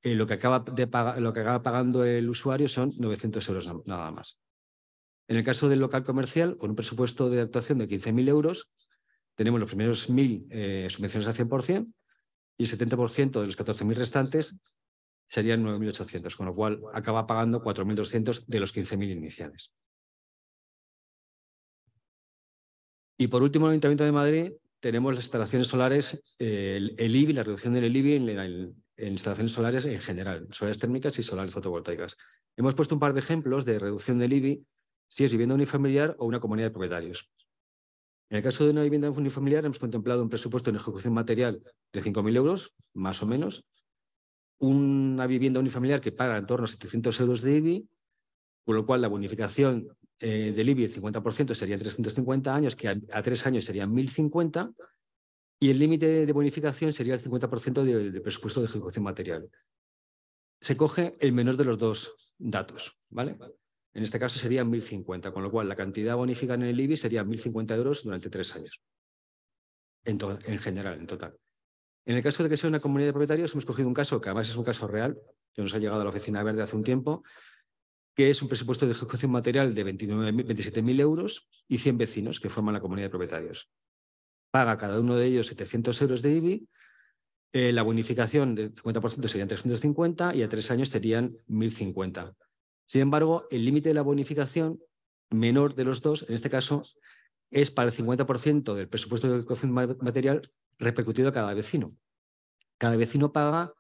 eh, lo, que acaba de lo que acaba pagando el usuario son 900 euros nada más. En el caso del local comercial, con un presupuesto de actuación de 15.000 euros, tenemos los primeros 1.000 eh, subvenciones al 100% y el 70% de los 14.000 restantes serían 9.800, con lo cual acaba pagando 4.200 de los 15.000 iniciales. Y por último, el Ayuntamiento de Madrid tenemos las instalaciones solares, el, IBI, la reducción del IBI en, instalaciones solares en general, solares térmicas y solares fotovoltaicas. Hemos puesto un par de ejemplos de reducción del IBI si es vivienda unifamiliar o una comunidad de propietarios. En el caso de una vivienda unifamiliar hemos contemplado un presupuesto en ejecución material de 5.000 euros, más o menos, una vivienda unifamiliar que paga en torno a 700 euros de IBI, con lo cual la bonificación eh, del IBI el 50% serían 350 años, que a, tres años serían 1.050, y el límite de bonificación sería el 50% del presupuesto de ejecución material. Se coge el menor de los dos datos, ¿vale? En este caso serían 1.050, con lo cual la cantidad bonificada en el IBI sería 1.050 euros durante tres años, en, en general, en total. En el caso de que sea una comunidad de propietarios, hemos cogido un caso que además es un caso real, que nos ha llegado a la oficina verde hace un tiempo, que es un presupuesto de ejecución material de 27.000 euros y 100 vecinos que forman la comunidad de propietarios. Paga cada uno de ellos 700 euros de IBI, eh, la bonificación del 50% serían 350 y a tres años serían 1.050. Sin embargo, el límite de la bonificación menor de los dos, en este caso, es para el 50% del presupuesto de educación material repercutido a cada vecino. Cada vecino paga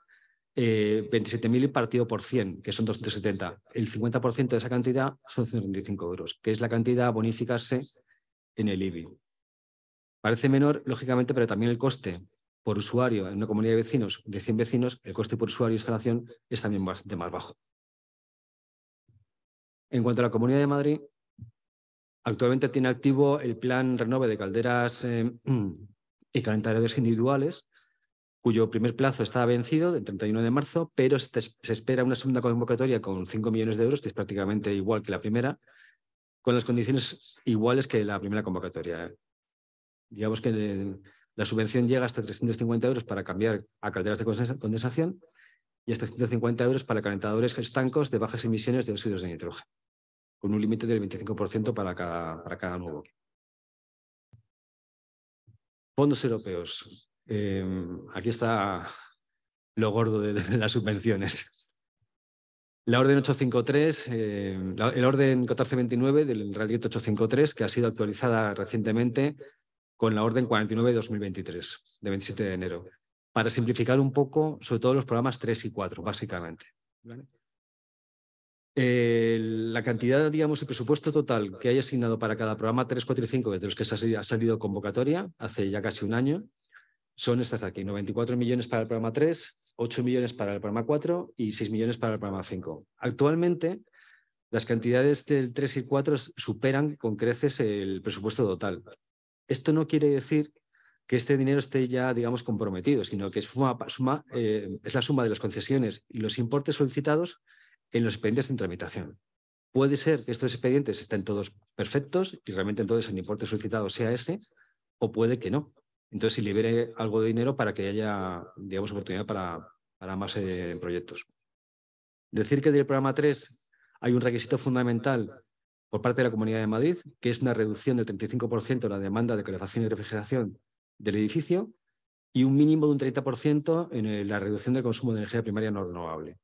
eh, 27.000 partido por 100, que son 270. El 50% de esa cantidad son 135 euros, que es la cantidad a bonificarse en el IBI. Parece menor, lógicamente, pero también el coste por usuario en una comunidad de vecinos de 100 vecinos, el coste por usuario de instalación es también bastante más bajo. En cuanto a la Comunidad de Madrid, actualmente tiene activo el plan Renove de calderas eh, y calentadores individuales, cuyo primer plazo está vencido, el 31 de marzo, pero se espera una segunda convocatoria con 5 millones de euros, que es prácticamente igual que la primera, con las condiciones iguales que la primera convocatoria. Digamos que la subvención llega hasta 350 euros para cambiar a calderas de condensación y hasta 150 euros para calentadores estancos de bajas emisiones de óxidos de nitrógeno, con un límite del 25% para cada, para cada nuevo. Fondos europeos. Em, aquí está lo gordo de, las subvenciones. La orden 853, em, el orden 1429 del Real 853, que ha sido actualizada recientemente con la orden 49 de 2023, de 27 de enero, para simplificar un poco, sobre todo los programas 3 y 4, básicamente. la cantidad, digamos, el presupuesto total que hay asignado para cada programa 3, 4 y 5, desde los que se ha salido convocatoria hace ya casi un año, son estas aquí, 94 millones para el programa 3, 8 millones para el programa 4 y 6 millones para el programa 5. Actualmente, las cantidades del 3 y 4 superan con creces el presupuesto total. Esto no quiere decir que este dinero esté ya, digamos, comprometido, sino que eh, es la suma de las concesiones y los importes solicitados en los expedientes de tramitación. Puede ser que estos expedientes estén todos perfectos y realmente entonces el importe solicitado sea ese, o puede que no. Entonces, si libere algo de dinero para que haya, digamos, oportunidad para, para más eh, proyectos. Decir que del programa 3 hay un requisito fundamental por parte de la Comunidad de Madrid, que es una reducción del 35% de la demanda de calefacción y refrigeración del edificio y un mínimo de un 30% en la reducción del consumo de energía primaria no renovable.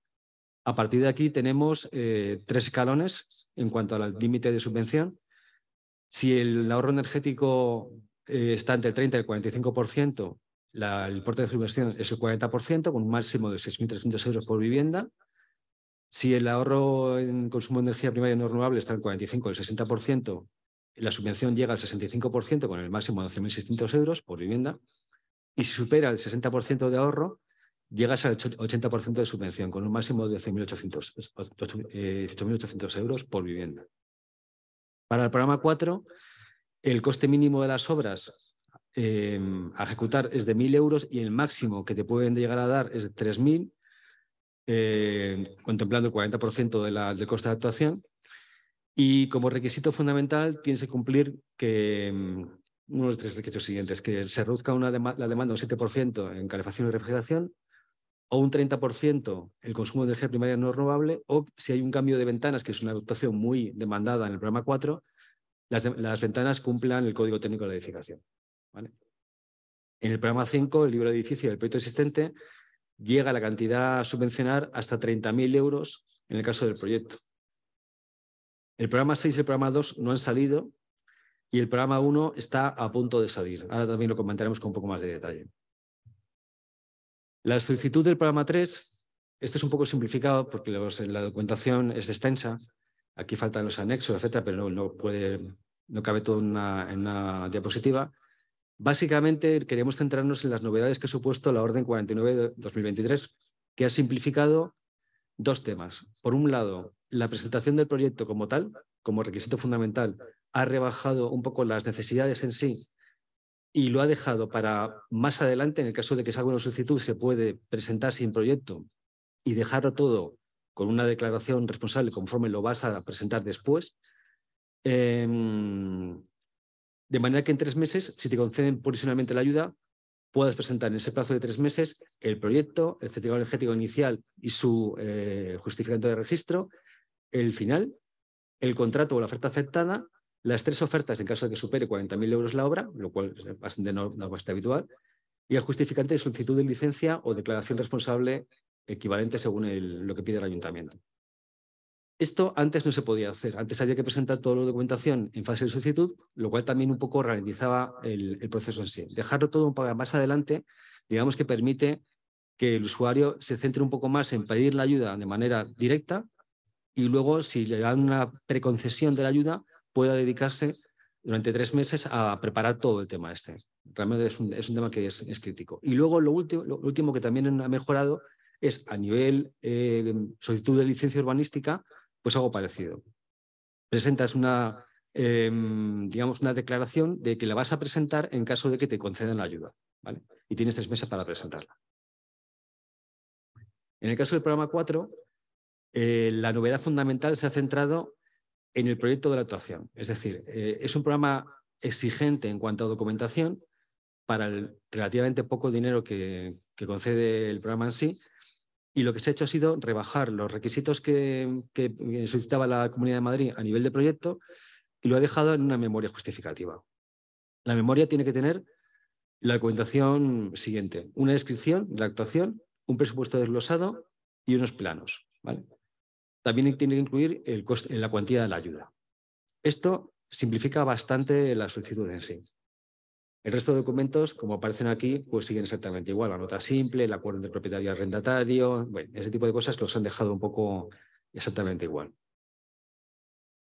A partir de aquí tenemos eh, tres escalones en cuanto al límite de subvención. Si el ahorro energético eh, está entre el 30 y el 45%, el importe de subvención es el 40%, con un máximo de 6.300 euros por vivienda. Si el ahorro en consumo de energía primaria no renovable está en el 45 o el 60%, la subvención llega al 65% con el máximo de 12.600 euros por vivienda. Y si supera el 60% de ahorro, llegas al 80% de subvención con un máximo de 12.800 eh, euros por vivienda. Para el programa 4, el coste mínimo de las obras eh, a ejecutar es de 1.000 euros y el máximo que te pueden llegar a dar es de 3.000 eh, contemplando el 40% de la, del coste de actuación. Y como requisito fundamental tienes que cumplir que mm, uno de los tres requisitos siguientes, que se reduzca una la demanda un 7% en calefacción y refrigeración, o un 30% el consumo de energía primaria no renovable, o si hay un cambio de ventanas, que es una actuación muy demandada en el programa 4, las, ventanas cumplan el código técnico de la edificación. En el programa 5, el libro de edificio del proyecto existente, llega la cantidad a subvencionar hasta 30.000 euros en el caso del proyecto. El programa 6 y el programa 2 no han salido y el programa 1 está a punto de salir. Ahora también lo comentaremos con un poco más de detalle. La solicitud del programa 3, esto es un poco simplificado porque la documentación es extensa. Aquí faltan los anexos, etcétera, pero no, puede, no cabe todo en una diapositiva. Básicamente queremos centrarnos en las novedades que ha supuesto la Orden 49 de 2023, que ha simplificado dos temas. Por un lado, la presentación del proyecto como tal, como requisito fundamental, ha rebajado un poco las necesidades en sí y lo ha dejado para más adelante, en el caso de que salga una solicitud, se puede presentar sin proyecto y dejarlo todo con una declaración responsable conforme lo vas a presentar después. Em, de manera que en tres meses, si te conceden provisionalmente la ayuda, puedas presentar en ese plazo de tres meses el proyecto, el certificado energético inicial y su eh, justificante de registro, el final, el contrato o la oferta aceptada, las tres ofertas en caso de que supere 40.000 euros la obra, lo cual es bastante, bastante habitual, y el justificante de solicitud de licencia o declaración responsable equivalente según lo que pide el ayuntamiento. Esto antes no se podía hacer. Antes había que presentar toda la documentación en fase de solicitud, lo cual también un poco ralentizaba el, proceso en sí. Dejarlo todo poco más adelante, digamos que permite que el usuario se centre un poco más en pedir la ayuda de manera directa y luego, si le dan una preconcesión de la ayuda, pueda dedicarse durante tres meses a preparar todo el tema este. Realmente es un, es un tema que es, es, crítico. Y luego lo último, lo último que también ha mejorado es a nivel eh, solicitud de licencia urbanística, pues algo parecido. Presentas una, em, digamos, una declaración de que la vas a presentar en caso de que te concedan la ayuda. ¿vale? Y tienes tres meses para presentarla. En el caso del programa 4, eh, la novedad fundamental se ha centrado en el proyecto de la actuación. Es decir, eh, es un programa exigente en cuanto a documentación para el relativamente poco dinero que, concede el programa en sí. Y lo que se ha hecho ha sido rebajar los requisitos que, solicitaba la Comunidad de Madrid a nivel de proyecto y lo ha dejado en una memoria justificativa. La memoria tiene que tener la documentación siguiente, una descripción de la actuación, un presupuesto desglosado y unos planos. también tiene que incluir el coste, la cuantía de la ayuda. Esto simplifica bastante la solicitud en sí. El resto de documentos, como aparecen aquí, pues siguen exactamente igual. La nota simple, el acuerdo entre propietario arrendatario, bueno, ese tipo de cosas los han dejado un poco exactamente igual.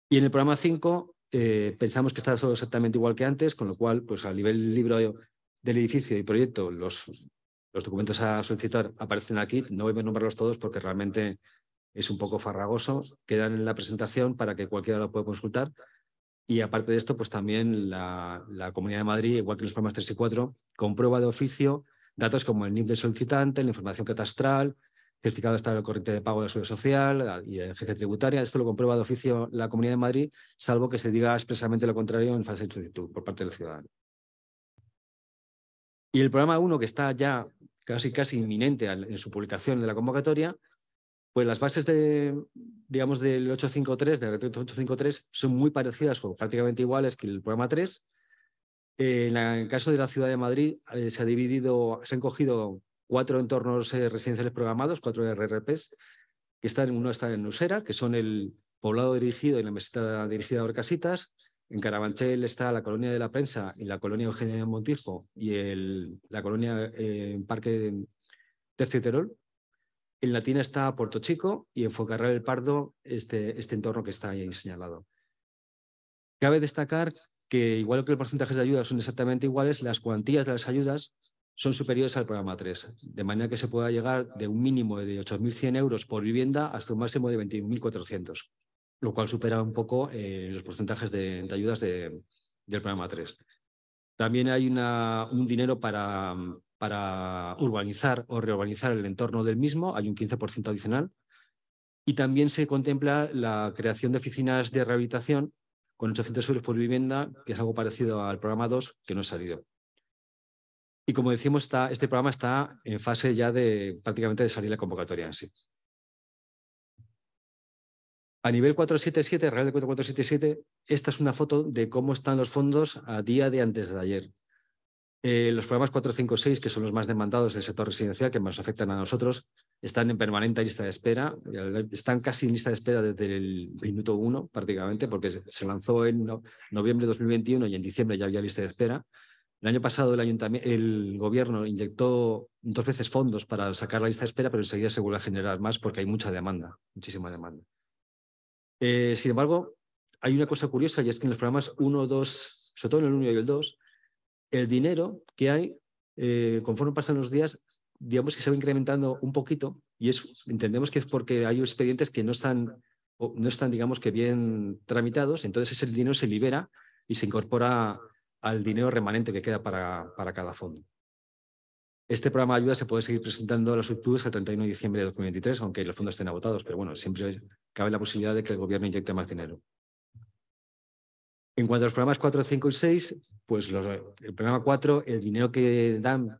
Y en el programa 5 eh, pensamos que está todo exactamente igual que antes, con lo cual, pues a nivel del libro del edificio y proyecto, los, los documentos a solicitar aparecen aquí. No voy a nombrarlos todos porque realmente es un poco farragoso, quedan en la presentación para que cualquiera lo pueda consultar. Y aparte de esto, pues también la, Comunidad de Madrid, igual que los programas 3 y 4, comprueba de oficio datos como el NIP del solicitante, la información catastral, certificado de del corriente de pago de la seguridad social y el jefe tributaria. Esto lo comprueba de oficio la Comunidad de Madrid, salvo que se diga expresamente lo contrario en fase de solicitud por parte del ciudadano. Y el programa 1, que está ya casi, casi inminente en su publicación de la convocatoria, pues las bases de, digamos, del 853, del 853, son muy parecidas o prácticamente iguales que el programa 3. en el caso de la ciudad de Madrid, eh, se ha dividido, se han cogido cuatro entornos eh, residenciales programados, cuatro RRPs, que están, uno está en Usera, que son el poblado dirigido y la meseta dirigida a Orcasitas. En Carabanchel está la colonia de la prensa y la colonia Eugenia Montijo y el, la colonia eh, Parque Tercio Terol. En Latina está Puerto Chico y en Fuencarral el Pardo este, este entorno que está ahí señalado. Cabe destacar que, igual que los porcentajes de ayuda son exactamente iguales, las cuantías de las ayudas son superiores al programa 3, de manera que se pueda llegar de un mínimo de 8.100 euros por vivienda hasta un máximo de 21.400, lo cual supera un poco eh, los porcentajes de, ayudas del programa 3. También hay un dinero para, para urbanizar o reurbanizar el entorno del mismo, hay un 15% adicional. Y también se contempla la creación de oficinas de rehabilitación con 800 euros por vivienda, que es algo parecido al programa 2, que no ha salido. Y como decimos, este programa está en fase ya de prácticamente de salir la convocatoria en sí. A nivel 477, Real de 4477, esta es una foto de cómo están los fondos a día de antes de ayer. Eh, los programas 4, 5, 6, que son los más demandados del sector residencial, que más afectan a nosotros, están en permanente lista de espera. Están casi en lista de espera desde el minuto uno, prácticamente, porque se lanzó en noviembre de 2021 y en diciembre ya había lista de espera. El año pasado el, el gobierno inyectó dos veces fondos para sacar la lista de espera, pero enseguida se vuelve a generar más porque hay mucha demanda, muchísima demanda. Eh, sin embargo, hay una cosa curiosa y es que en los programas 1, 2, sobre todo en el 1 y el 2, el dinero que hay, eh, conforme pasan los días, digamos que se va incrementando un poquito y es, entendemos que es porque hay expedientes que no están, no están, digamos que bien tramitados, entonces ese dinero se libera y se incorpora al dinero remanente que queda para, cada fondo. Este programa de ayuda se puede seguir presentando a las solicitudes el 31 de diciembre de 2023, aunque los fondos estén agotados, pero bueno, siempre cabe la posibilidad de que el gobierno inyecte más dinero. En cuanto a los programas 4, 5 y 6, pues el programa 4, el dinero que dan,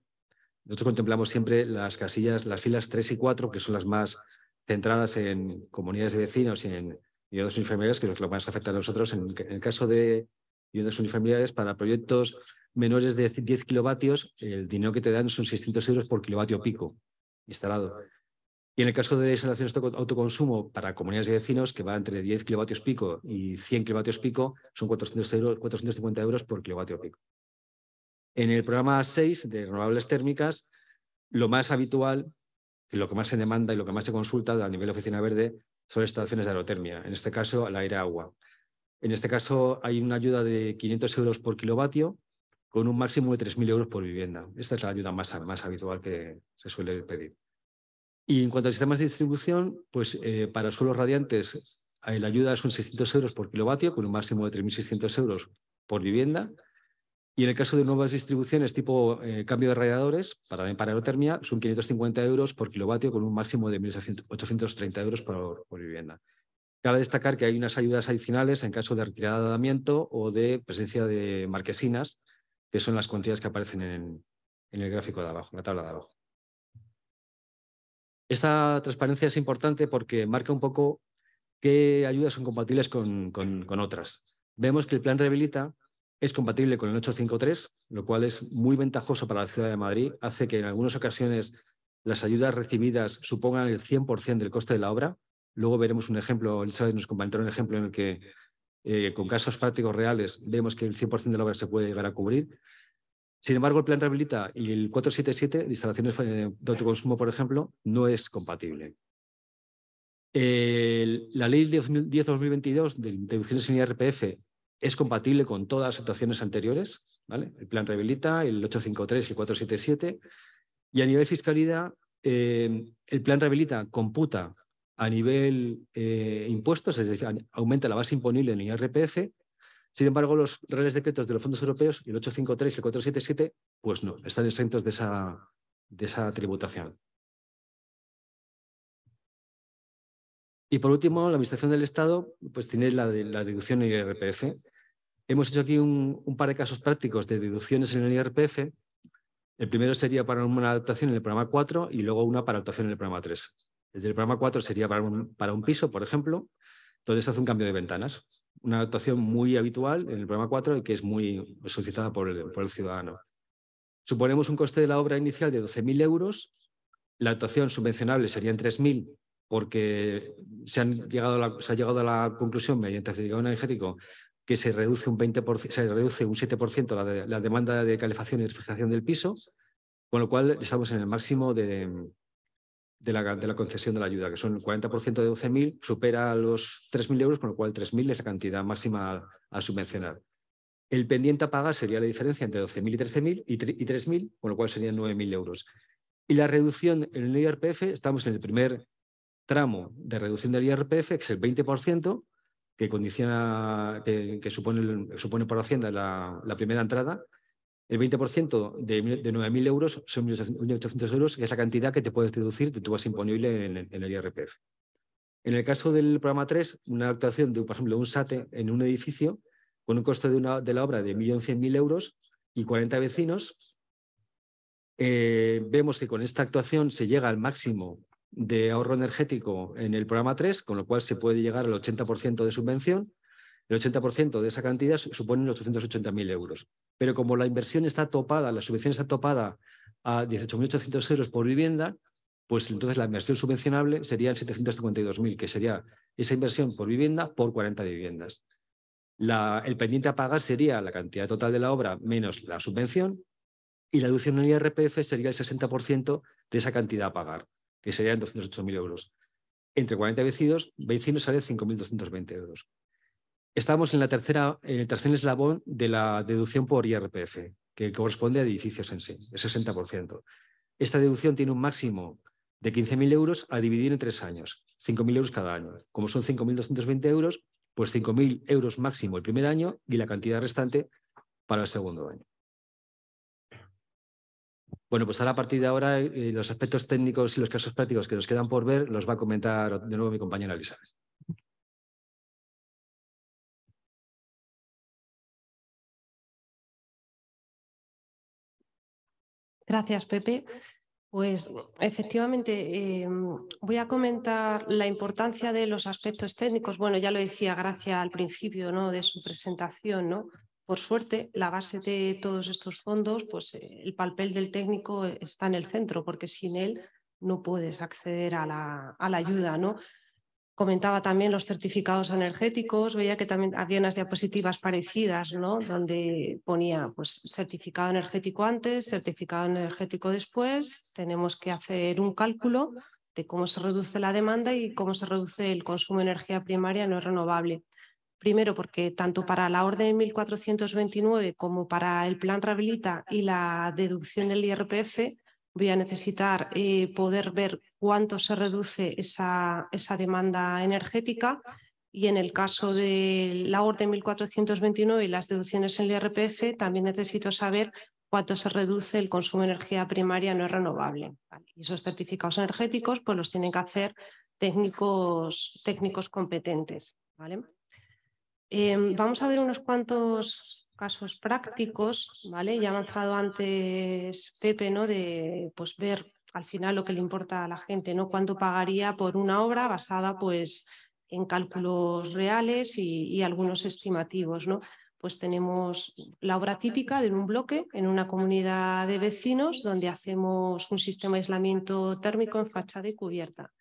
nosotros contemplamos siempre las casillas, las filas 3 y 4, que son las más centradas en comunidades de vecinos y en viviendas unifamiliares, que es lo que más afecta a nosotros. En, el caso de viviendas unifamiliares, para proyectos menores de 10 kilovatios, el dinero que te dan son 600 euros por kilovatio pico instalado. Y en el caso de instalaciones de autoconsumo para comunidades de vecinos, que va entre 10 kilovatios pico y 100 kilovatios pico, son 400 euros, 450 euros por kilovatio pico. En el programa 6 de renovables térmicas, lo más habitual, lo que más se demanda y lo que más se consulta a nivel de oficina verde son instalaciones de aerotermia, en este caso al aire-agua. En este caso hay una ayuda de 500 euros por kilovatio con un máximo de 3.000 euros por vivienda. Esta es la ayuda más, más habitual que se suele pedir. Y en cuanto a sistemas de distribución, pues eh, para suelos radiantes eh, la ayuda son 600 euros por kilovatio con un máximo de 3.600 euros por vivienda. Y en el caso de nuevas distribuciones tipo eh, cambio de radiadores para, para aerotermia son 550 euros por kilovatio con un máximo de 1.830 euros por, vivienda. Cabe destacar que hay unas ayudas adicionales en caso de damiento o de presencia de marquesinas, que son las cuantías que aparecen en, en el gráfico de abajo, en la tabla de abajo. Esta transparencia es importante porque marca un poco qué ayudas son compatibles con, otras. Vemos que el plan Rehabilita es compatible con el 853, lo cual es muy ventajoso para la ciudad de Madrid. Hace que en algunas ocasiones las ayudas recibidas supongan el 100% del coste de la obra. Luego veremos un ejemplo, Elizabeth nos comentó un ejemplo en el que eh, con casos prácticos reales vemos que el 100% de la obra se puede llegar a cubrir. Sin embargo, el plan Rehabilita y el 477 de instalaciones de autoconsumo, por ejemplo, no es compatible. la ley 10-2022 de deducciones en IRPF es compatible con todas las actuaciones anteriores, ¿vale? el plan Rehabilita, el 853 y el 477. Y a nivel fiscalidad, eh, el plan Rehabilita computa a nivel eh, impuestos, es decir, aumenta la base imponible en IRPF sin embargo, los reales decretos de los fondos europeos, el 853 y el 477, pues no, están exentos de esa, de esa tributación. Y por último, la Administración del Estado pues tiene la, de, la deducción en el IRPF. Hemos hecho aquí un, par de casos prácticos de deducciones en el IRPF. El primero sería para una adaptación en el programa 4 y luego una para adaptación en el programa 3. El del programa 4 sería para un piso, por ejemplo, se hace un cambio de ventanas una actuación muy habitual en el programa 4 y que es muy solicitada por el, ciudadano. Suponemos un coste de la obra inicial de 12.000 euros. La actuación subvencionable sería en 3.000 porque se, han llegado se ha llegado a la conclusión mediante el certificado energético que se reduce un 20%, se reduce un 7% la, la demanda de calefacción y refrigeración del piso, con lo cual estamos en el máximo de, de la, concesión de la ayuda, que son el 40% de 12.000, supera los 3.000 euros, con lo cual 3.000 es la cantidad máxima a, subvencionar. El pendiente a pagar sería la diferencia entre 12.000 y 13.000 y 3.000, con lo cual serían 9.000 euros. Y la reducción en el IRPF, estamos en el primer tramo de reducción del IRPF, que es el 20%, que condiciona, que, supone, supone por Hacienda la primera entrada, el 20% de, de 9.000 euros son 1.800 euros, que es la cantidad que te puedes deducir de tu base imponible en, el IRPF. En el caso del programa 3, una actuación de, por ejemplo, un SATE en un edificio con un coste de, una, de la obra de 1.100.000 euros y 40 vecinos, eh, vemos que con esta actuación se llega al máximo de ahorro energético en el programa 3, con lo cual se puede llegar al 80% de subvención el 80% de esa cantidad suponen 880.000 euros. Pero como la inversión está topada, la subvención está topada a 18.800 euros por vivienda, pues entonces la inversión subvencionable sería el 752.000, que sería esa inversión por vivienda por 40 viviendas. el pendiente a pagar sería la cantidad total de la obra menos la subvención y la deducción en IRPF sería el 60% de esa cantidad a pagar, que serían 208.000 euros. Entre 40 vecinos, vecinos sale 5.220 euros. Estamos en, la tercera, en el tercer eslabón de la deducción por IRPF, que corresponde a edificios en sí, el 60%. Esta deducción tiene un máximo de 15.000 euros a dividir en tres años, 5.000 euros cada año. Como son 5.220 euros, pues 5.000 euros máximo el primer año y la cantidad restante para el segundo año. Bueno, pues ahora a partir de ahora eh, los aspectos técnicos y los casos prácticos que nos quedan por ver los va a comentar de nuevo mi compañera Elizabeth. Gracias, Pepe. Pues efectivamente, em, voy a comentar la importancia de los aspectos técnicos. Bueno, ya lo decía Gracia al principio ¿no? de su presentación. ¿no? Por suerte, la base de todos estos fondos, pues el papel del técnico está en el centro, porque sin él no puedes acceder a la, a la ayuda, ¿no? Comentaba también los certificados energéticos, veía que también había unas diapositivas parecidas, ¿no? Donde ponía pues, certificado energético antes, certificado energético después. Tenemos que hacer un cálculo de cómo se reduce la demanda y cómo se reduce el consumo de energía primaria no renovable. Primero, porque tanto para la orden 1429 como para el plan Rehabilita y la deducción del IRPF, voy a necesitar eh, poder ver cuánto se reduce esa, esa, demanda energética y en el caso de la orden 1429 y las deducciones en el IRPF, también necesito saber cuánto se reduce el consumo de energía primaria no renovable. Y esos certificados energéticos pues, los tienen que hacer técnicos, técnicos competentes. ¿vale? Em, vamos a ver unos cuantos casos prácticos, ¿vale? Ya ha avanzado antes Pepe, ¿no? De pues, ver al final lo que le importa a la gente, ¿no? Cuánto pagaría por una obra basada, pues, en cálculos reales y, y algunos estimativos, ¿no? Pues tenemos la obra típica de un bloque en una comunidad de vecinos donde hacemos un sistema de aislamiento térmico en fachada y cubierta.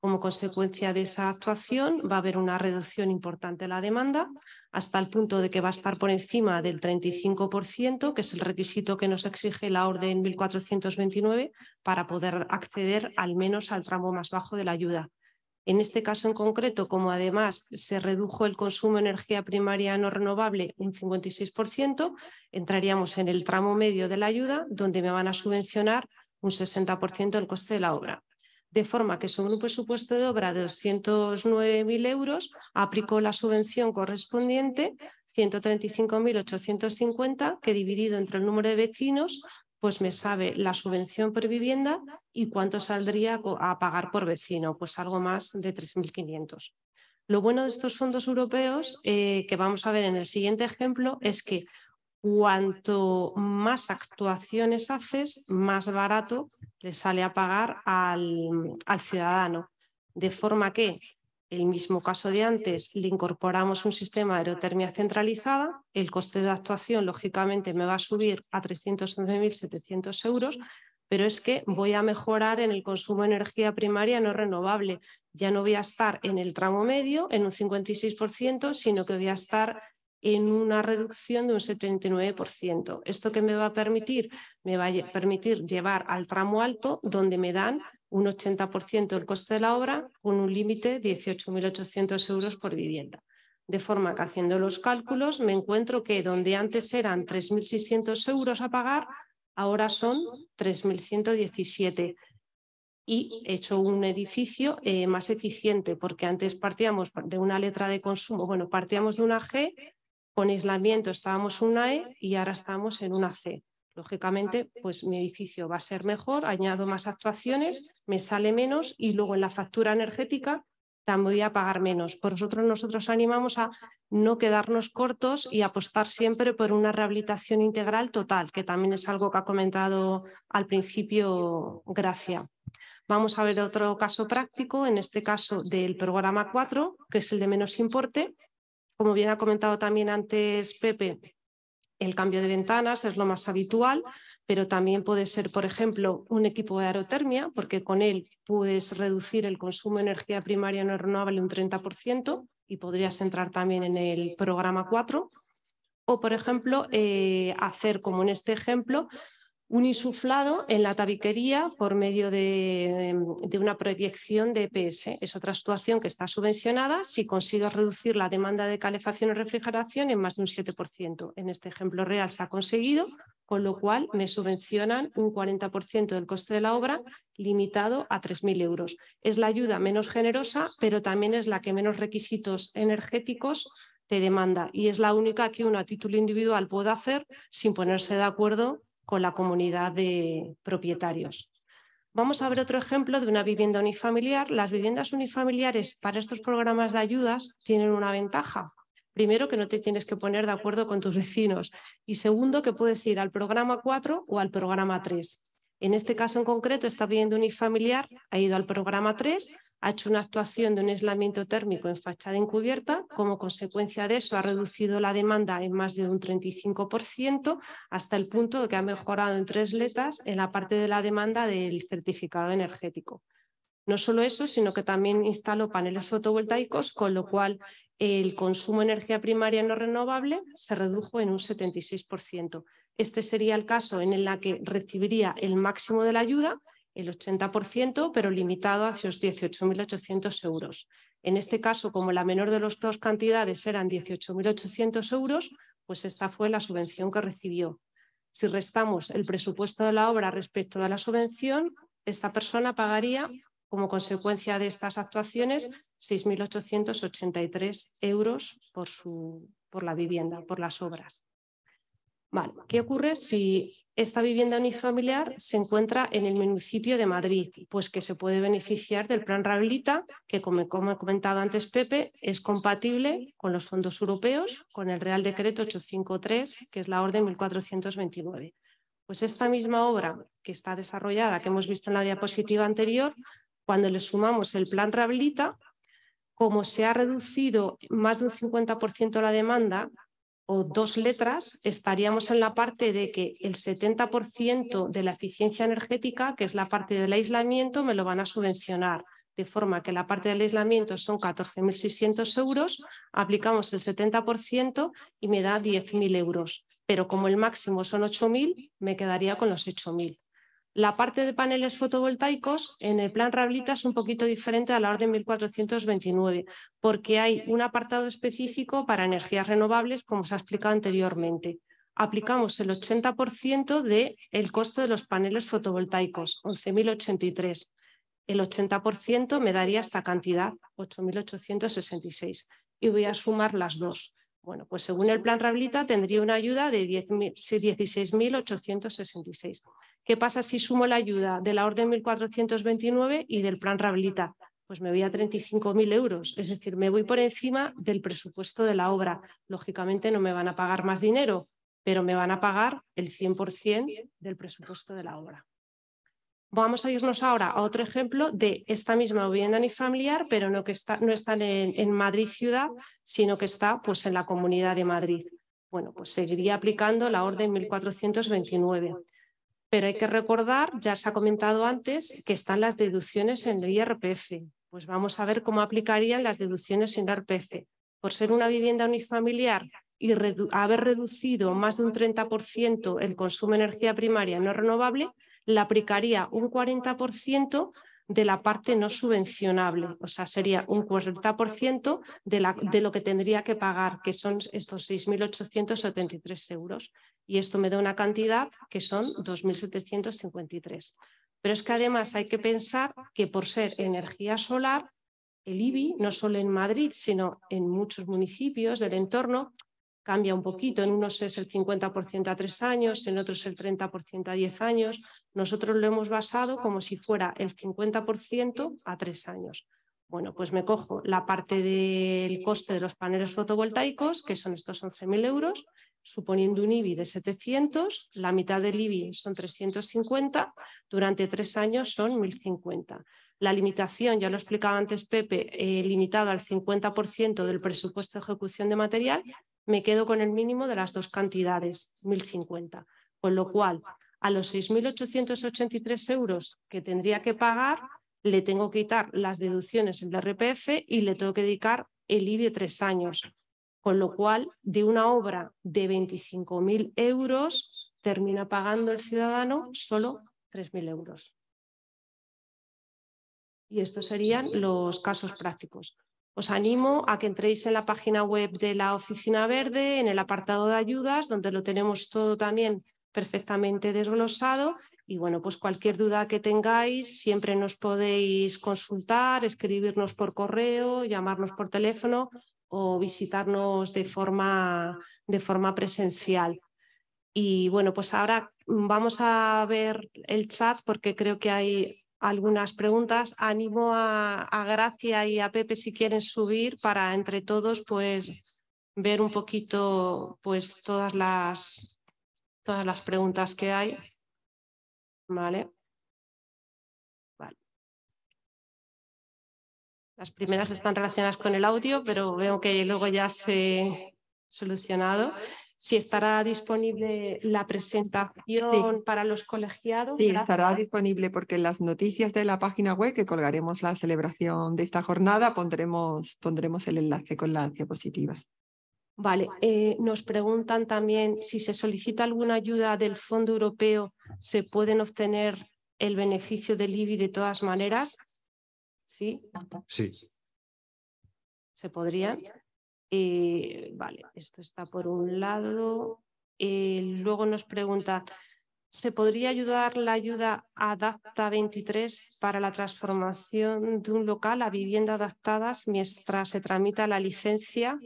Como consecuencia de esa actuación va a haber una reducción importante de la demanda hasta el punto de que va a estar por encima del 35%, que es el requisito que nos exige la orden 1429 para poder acceder al menos al tramo más bajo de la ayuda. En este caso en concreto, como además se redujo el consumo de energía primaria no renovable un 56%, entraríamos en el tramo medio de la ayuda, donde me van a subvencionar un 60% del coste de la obra de forma que sobre un presupuesto de obra de 209.000 euros aplicó la subvención correspondiente 135.850 que dividido entre el número de vecinos pues me sabe la subvención por vivienda y cuánto saldría a pagar por vecino, pues algo más de 3.500. Lo bueno de estos fondos europeos eh, que vamos a ver en el siguiente ejemplo es que cuanto más actuaciones haces, más barato le sale a pagar al, al ciudadano. De forma que, el mismo caso de antes, le incorporamos un sistema de aerotermia centralizada, el coste de actuación, lógicamente, me va a subir a 311.700 euros, pero es que voy a mejorar en el consumo de energía primaria no renovable. Ya no voy a estar en el tramo medio, en un 56%, sino que voy a estar en una reducción de un 79%. ¿Esto que me va a permitir? Me va a permitir llevar al tramo alto donde me dan un 80% del coste de la obra con un límite de 18.800 euros por vivienda. De forma que haciendo los cálculos me encuentro que donde antes eran 3.600 euros a pagar, ahora son 3.117 y he hecho un edificio eh, más eficiente, porque antes partíamos de una letra de consumo, bueno, partíamos de una G, con aislamiento estábamos una E y ahora estamos en una C. Lógicamente, pues mi edificio va a ser mejor, añado más actuaciones, me sale menos y luego en la factura energética también voy a pagar menos. Por nosotros, nosotros animamos a no quedarnos cortos y apostar siempre por una rehabilitación integral total, que también es algo que ha comentado al principio Gracia. Vamos a ver otro caso práctico, en este caso del programa 4, que es el de menos importe, como bien ha comentado también antes Pepe, el cambio de ventanas es lo más habitual, pero también puede ser, por ejemplo, un equipo de aerotermia, porque con él puedes reducir el consumo de energía primaria no renovable un 30% y podrías entrar también en el programa 4. O, por ejemplo, eh, hacer, como en este ejemplo, un insuflado en la tabiquería por medio de, una proyección de EPS. Es otra situación que está subvencionada si consigues reducir la demanda de calefacción y refrigeración en más de un 7%. En este ejemplo real se ha conseguido, con lo cual me subvencionan un 40% del coste de la obra limitado a 3.000 euros. Es la ayuda menos generosa, pero también es la que menos requisitos energéticos te demanda y es la única que uno a título individual puede hacer sin ponerse de acuerdo con la comunidad de propietarios. Vamos a ver otro ejemplo de una vivienda unifamiliar. Las viviendas unifamiliares para estos programas de ayudas tienen una ventaja. Primero, que no te tienes que poner de acuerdo con tus vecinos. Y segundo, que puedes ir al programa 4 o al programa 3. En este caso en concreto, esta vivienda unifamiliar ha ido al programa 3, ha hecho una actuación de un aislamiento térmico en fachada encubierta. Como consecuencia de eso, ha reducido la demanda en más de un 35%, hasta el punto de que ha mejorado en tres letras en la parte de la demanda del certificado energético. No solo eso, sino que también instaló paneles fotovoltaicos, con lo cual el consumo de energía primaria no renovable se redujo en un 76%. Este sería el caso en el que recibiría el máximo de la ayuda, el 80%, pero limitado a esos 18.800 euros. En este caso, como la menor de las dos cantidades eran 18.800 euros, pues esta fue la subvención que recibió. Si restamos el presupuesto de la obra respecto de la subvención, esta persona pagaría, como consecuencia de estas actuaciones, 6.883 euros por, su, por la vivienda, por las obras. ¿Qué ocurre si esta vivienda unifamiliar se encuentra en el municipio de Madrid? Pues que se puede beneficiar del plan Rehabilita, que como, como he comentado antes Pepe, es compatible con los fondos europeos, con el Real Decreto 853, que es la orden 1429. Pues esta misma obra que está desarrollada, que hemos visto en la diapositiva anterior, cuando le sumamos el plan Rehabilita, como se ha reducido más de un 50% la demanda, o dos letras, estaríamos en la parte de que el 70% de la eficiencia energética, que es la parte del aislamiento, me lo van a subvencionar. De forma que la parte del aislamiento son 14.600 euros, aplicamos el 70% y me da 10.000 euros. Pero como el máximo son 8.000, me quedaría con los 8.000. La parte de paneles fotovoltaicos en el plan Rehabilita es un poquito diferente a la orden 1429, porque hay un apartado específico para energías renovables, como se ha explicado anteriormente. Aplicamos el 80% del el costo de los paneles fotovoltaicos, 11.083. El 80% me daría esta cantidad, 8.866. Y voy a sumar las dos. Bueno, pues según el plan Rehabilita tendría una ayuda de 16.866. ¿Qué pasa si sumo la ayuda de la orden 1429 y del plan Rehabilita? Pues me voy a 35.000 euros, es decir, me voy por encima del presupuesto de la obra. Lógicamente no me van a pagar más dinero, pero me van a pagar el 100% del presupuesto de la obra. Vamos a irnos ahora a otro ejemplo de esta misma vivienda unifamiliar, pero no que está, no está en, en, Madrid ciudad, sino que está pues, en la Comunidad de Madrid. Bueno, pues seguiría aplicando la orden 1429. Pero hay que recordar, ya se ha comentado antes, que están las deducciones en el IRPF. Pues vamos a ver cómo aplicarían las deducciones en el IRPF. Por ser una vivienda unifamiliar y haber reducido más de un 30% el consumo de energía primaria no renovable, le aplicaría un 40% de la parte no subvencionable, o sea, sería un 40% de, de lo que tendría que pagar, que son estos 6.873 euros. Y esto me da una cantidad que son 2.753. Pero es que además hay que pensar que por ser energía solar, el IBI, no solo en Madrid, sino en muchos municipios del entorno, cambia un poquito. En unos es el 50% a tres años, en otros el 30% a diez años. Nosotros lo hemos basado como si fuera el 50% a tres años. Bueno, pues me cojo la parte del coste de los paneles fotovoltaicos, que son estos 11.000 euros, suponiendo un IBI de 700, la mitad del IBI son 350, durante tres años son 1.050. La limitación, ya lo explicaba antes Pepe, eh, limitado al 50% del presupuesto de ejecución de material me quedo con el mínimo de las dos cantidades, 1.050. Con lo cual, a los 6.883 euros que tendría que pagar, le tengo que quitar las deducciones en el RPF y le tengo que dedicar el IBI de tres años. Con lo cual, de una obra de 25.000 euros, termina pagando el ciudadano solo 3.000 euros. Y estos serían los casos prácticos. Os animo a que entréis en la página web de la Oficina Verde, en el apartado de ayudas, donde lo tenemos todo también perfectamente desglosado. Y bueno, pues cualquier duda que tengáis, siempre nos podéis consultar, escribirnos por correo, llamarnos por teléfono o visitarnos de forma, de forma presencial. Y bueno, pues ahora vamos a ver el chat porque creo que hay algunas preguntas. Animo a, Gracia y a Pepe si quieren subir para entre todos pues ver un poquito pues todas las, todas las preguntas que hay. ¿Vale? Vale. Las primeras están relacionadas con el audio, pero veo que luego ya se ha solucionado si estará disponible la presentación para los colegiados. Sí, estará disponible porque en las noticias de la página web que colgaremos la celebración de esta jornada pondremos, pondremos el enlace con las diapositivas. Vale, eh, nos preguntan también si se solicita alguna ayuda del Fondo Europeo, ¿se pueden obtener el beneficio del IBI de todas maneras? Sí. Sí. ¿Se podrían? Eh, vale, esto está por un lado. Eh, luego nos pregunta, ¿se podría ayudar la ayuda Adapta 23 para la transformación de un local a vivienda adaptadas mientras se tramita la licencia?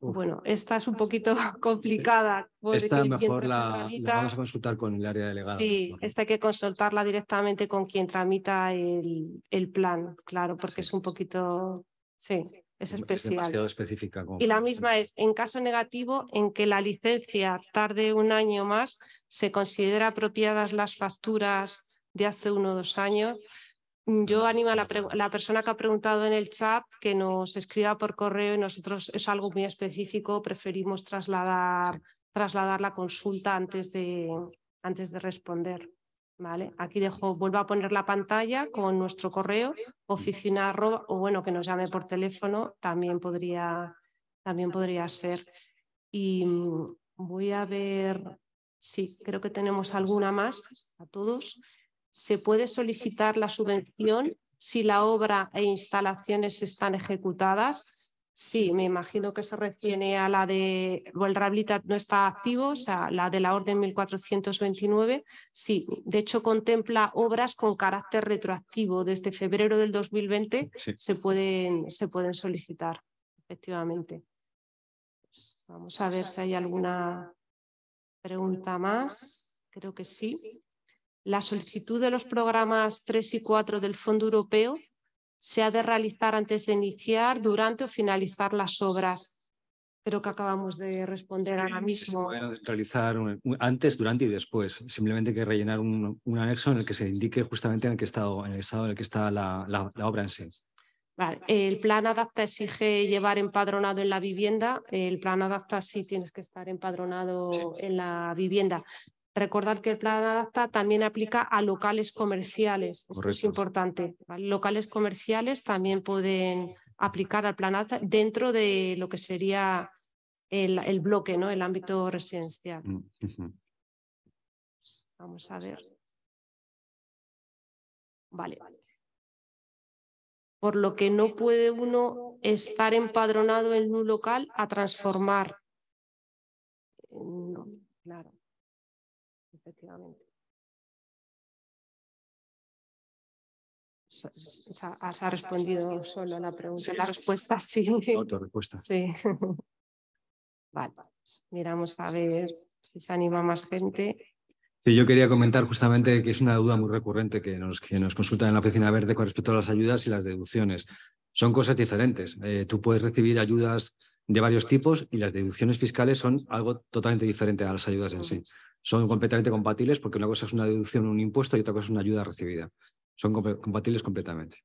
Bueno, esta es un poquito complicada. Esta mejor la, vamos a consultar con el área delegada. Sí, esta hay que consultarla directamente con quien tramita el, el plan, claro, porque es un poquito... Sí es especial. específica. Y la misma es, en caso negativo, en que la licencia tarde un año más, se considera apropiadas las facturas de hace uno o dos años. Mm, yo animo a la, persona que ha preguntado en el chat que nos escriba por correo y nosotros es algo muy específico, preferimos trasladar, trasladar la consulta antes de, antes de responder. ¿Vale? Aquí dejo, vuelvo a poner la pantalla con nuestro correo, oficina o bueno, que nos llame por teléfono, también podría, también podría ser. Y mm, voy a ver, sí, creo que tenemos alguna más a todos. Se puede solicitar la subvención si la obra e instalaciones están ejecutadas Sí, me imagino que se refiere a la de, el Rehabilitat no está activo, o sea, la de la Orden 1429. Sí, de hecho contempla obras con carácter retroactivo. Desde febrero del 2020 se, pueden, se pueden solicitar, efectivamente. Pues vamos a ver si hay alguna pregunta más. Creo que sí. La solicitud de los programas 3 y 4 del Fondo Europeo se ha de realizar antes de iniciar, durante o finalizar las obras. Creo que acabamos de responder ahora mismo. Se puede realizar antes, durante y después. Simplemente hay que rellenar un, anexo en el que se indique justamente en el, que estado, en el estado en el que está la, obra en sí. El plan adapta exige llevar empadronado en la vivienda. El plan adapta sí tienes que estar empadronado en la vivienda. Recordar que el plan adapta también aplica a locales comerciales. Esto es importante. Locales comerciales también pueden aplicar al plan adapta dentro de lo que sería el, bloque, ¿no? el ámbito residencial. Mm, vamos a ver. Vale. Por lo que no puede uno estar empadronado en un local a transformar. No, claro efectivamente. Se, ha respondido solo a la pregunta. La respuesta sí. respuesta. Sí. Vale, pues miramos a ver si se anima más gente. Sí, yo quería comentar justamente que es una duda muy recurrente que nos, que nos consultan en la oficina verde con respecto a las ayudas y las deducciones. Son cosas diferentes. Eh, tú puedes recibir ayudas de varios tipos y las deducciones fiscales son algo totalmente diferente a las ayudas en sí son completamente compatibles porque una cosa es una deducción, un impuesto y otra cosa es una ayuda recibida. Son compatibles completamente.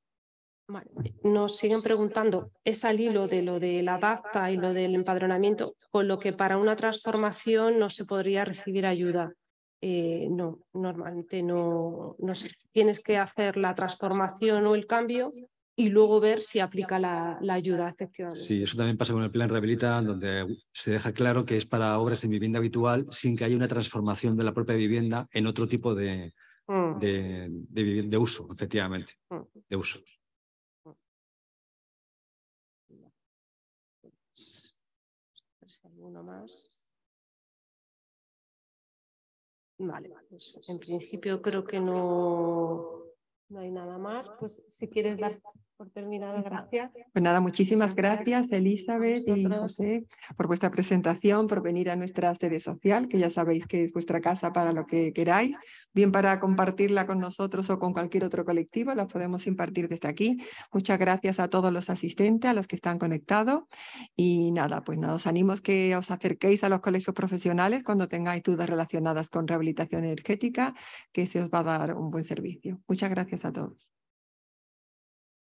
Nos siguen preguntando, es al hilo de lo de la DAFTA y lo del empadronamiento, con lo que para una transformación no se podría recibir ayuda. Eh, no, normalmente no, no tienes que hacer la transformación o el cambio y luego ver si aplica la, ayuda efectivamente. Sí, eso también pasa con el plan Rehabilita, donde se deja claro que es para obras de vivienda habitual sin que haya una transformación de la propia vivienda en otro tipo de, mm. de, de, uso, efectivamente, mm. de uso. ¿Alguno más? Vale, pues en principio creo que no, no hay nada más. Pues si quieres dar por terminado, gracias. Pues nada, muchísimas gracias, Elizabeth y José por vuestra presentación, por venir a nuestra sede social, que ya sabéis que es vuestra casa para lo que queráis, bien para compartirla con nosotros o con cualquier otro colectivo, la podemos impartir desde aquí. Muchas gracias a todos los asistentes, a los que están conectados y nada, pues nada, os animo a que os acerquéis a los colegios profesionales cuando tengáis dudas relacionadas con rehabilitación energética, que se os va a dar un buen servicio. Muchas gracias a todos.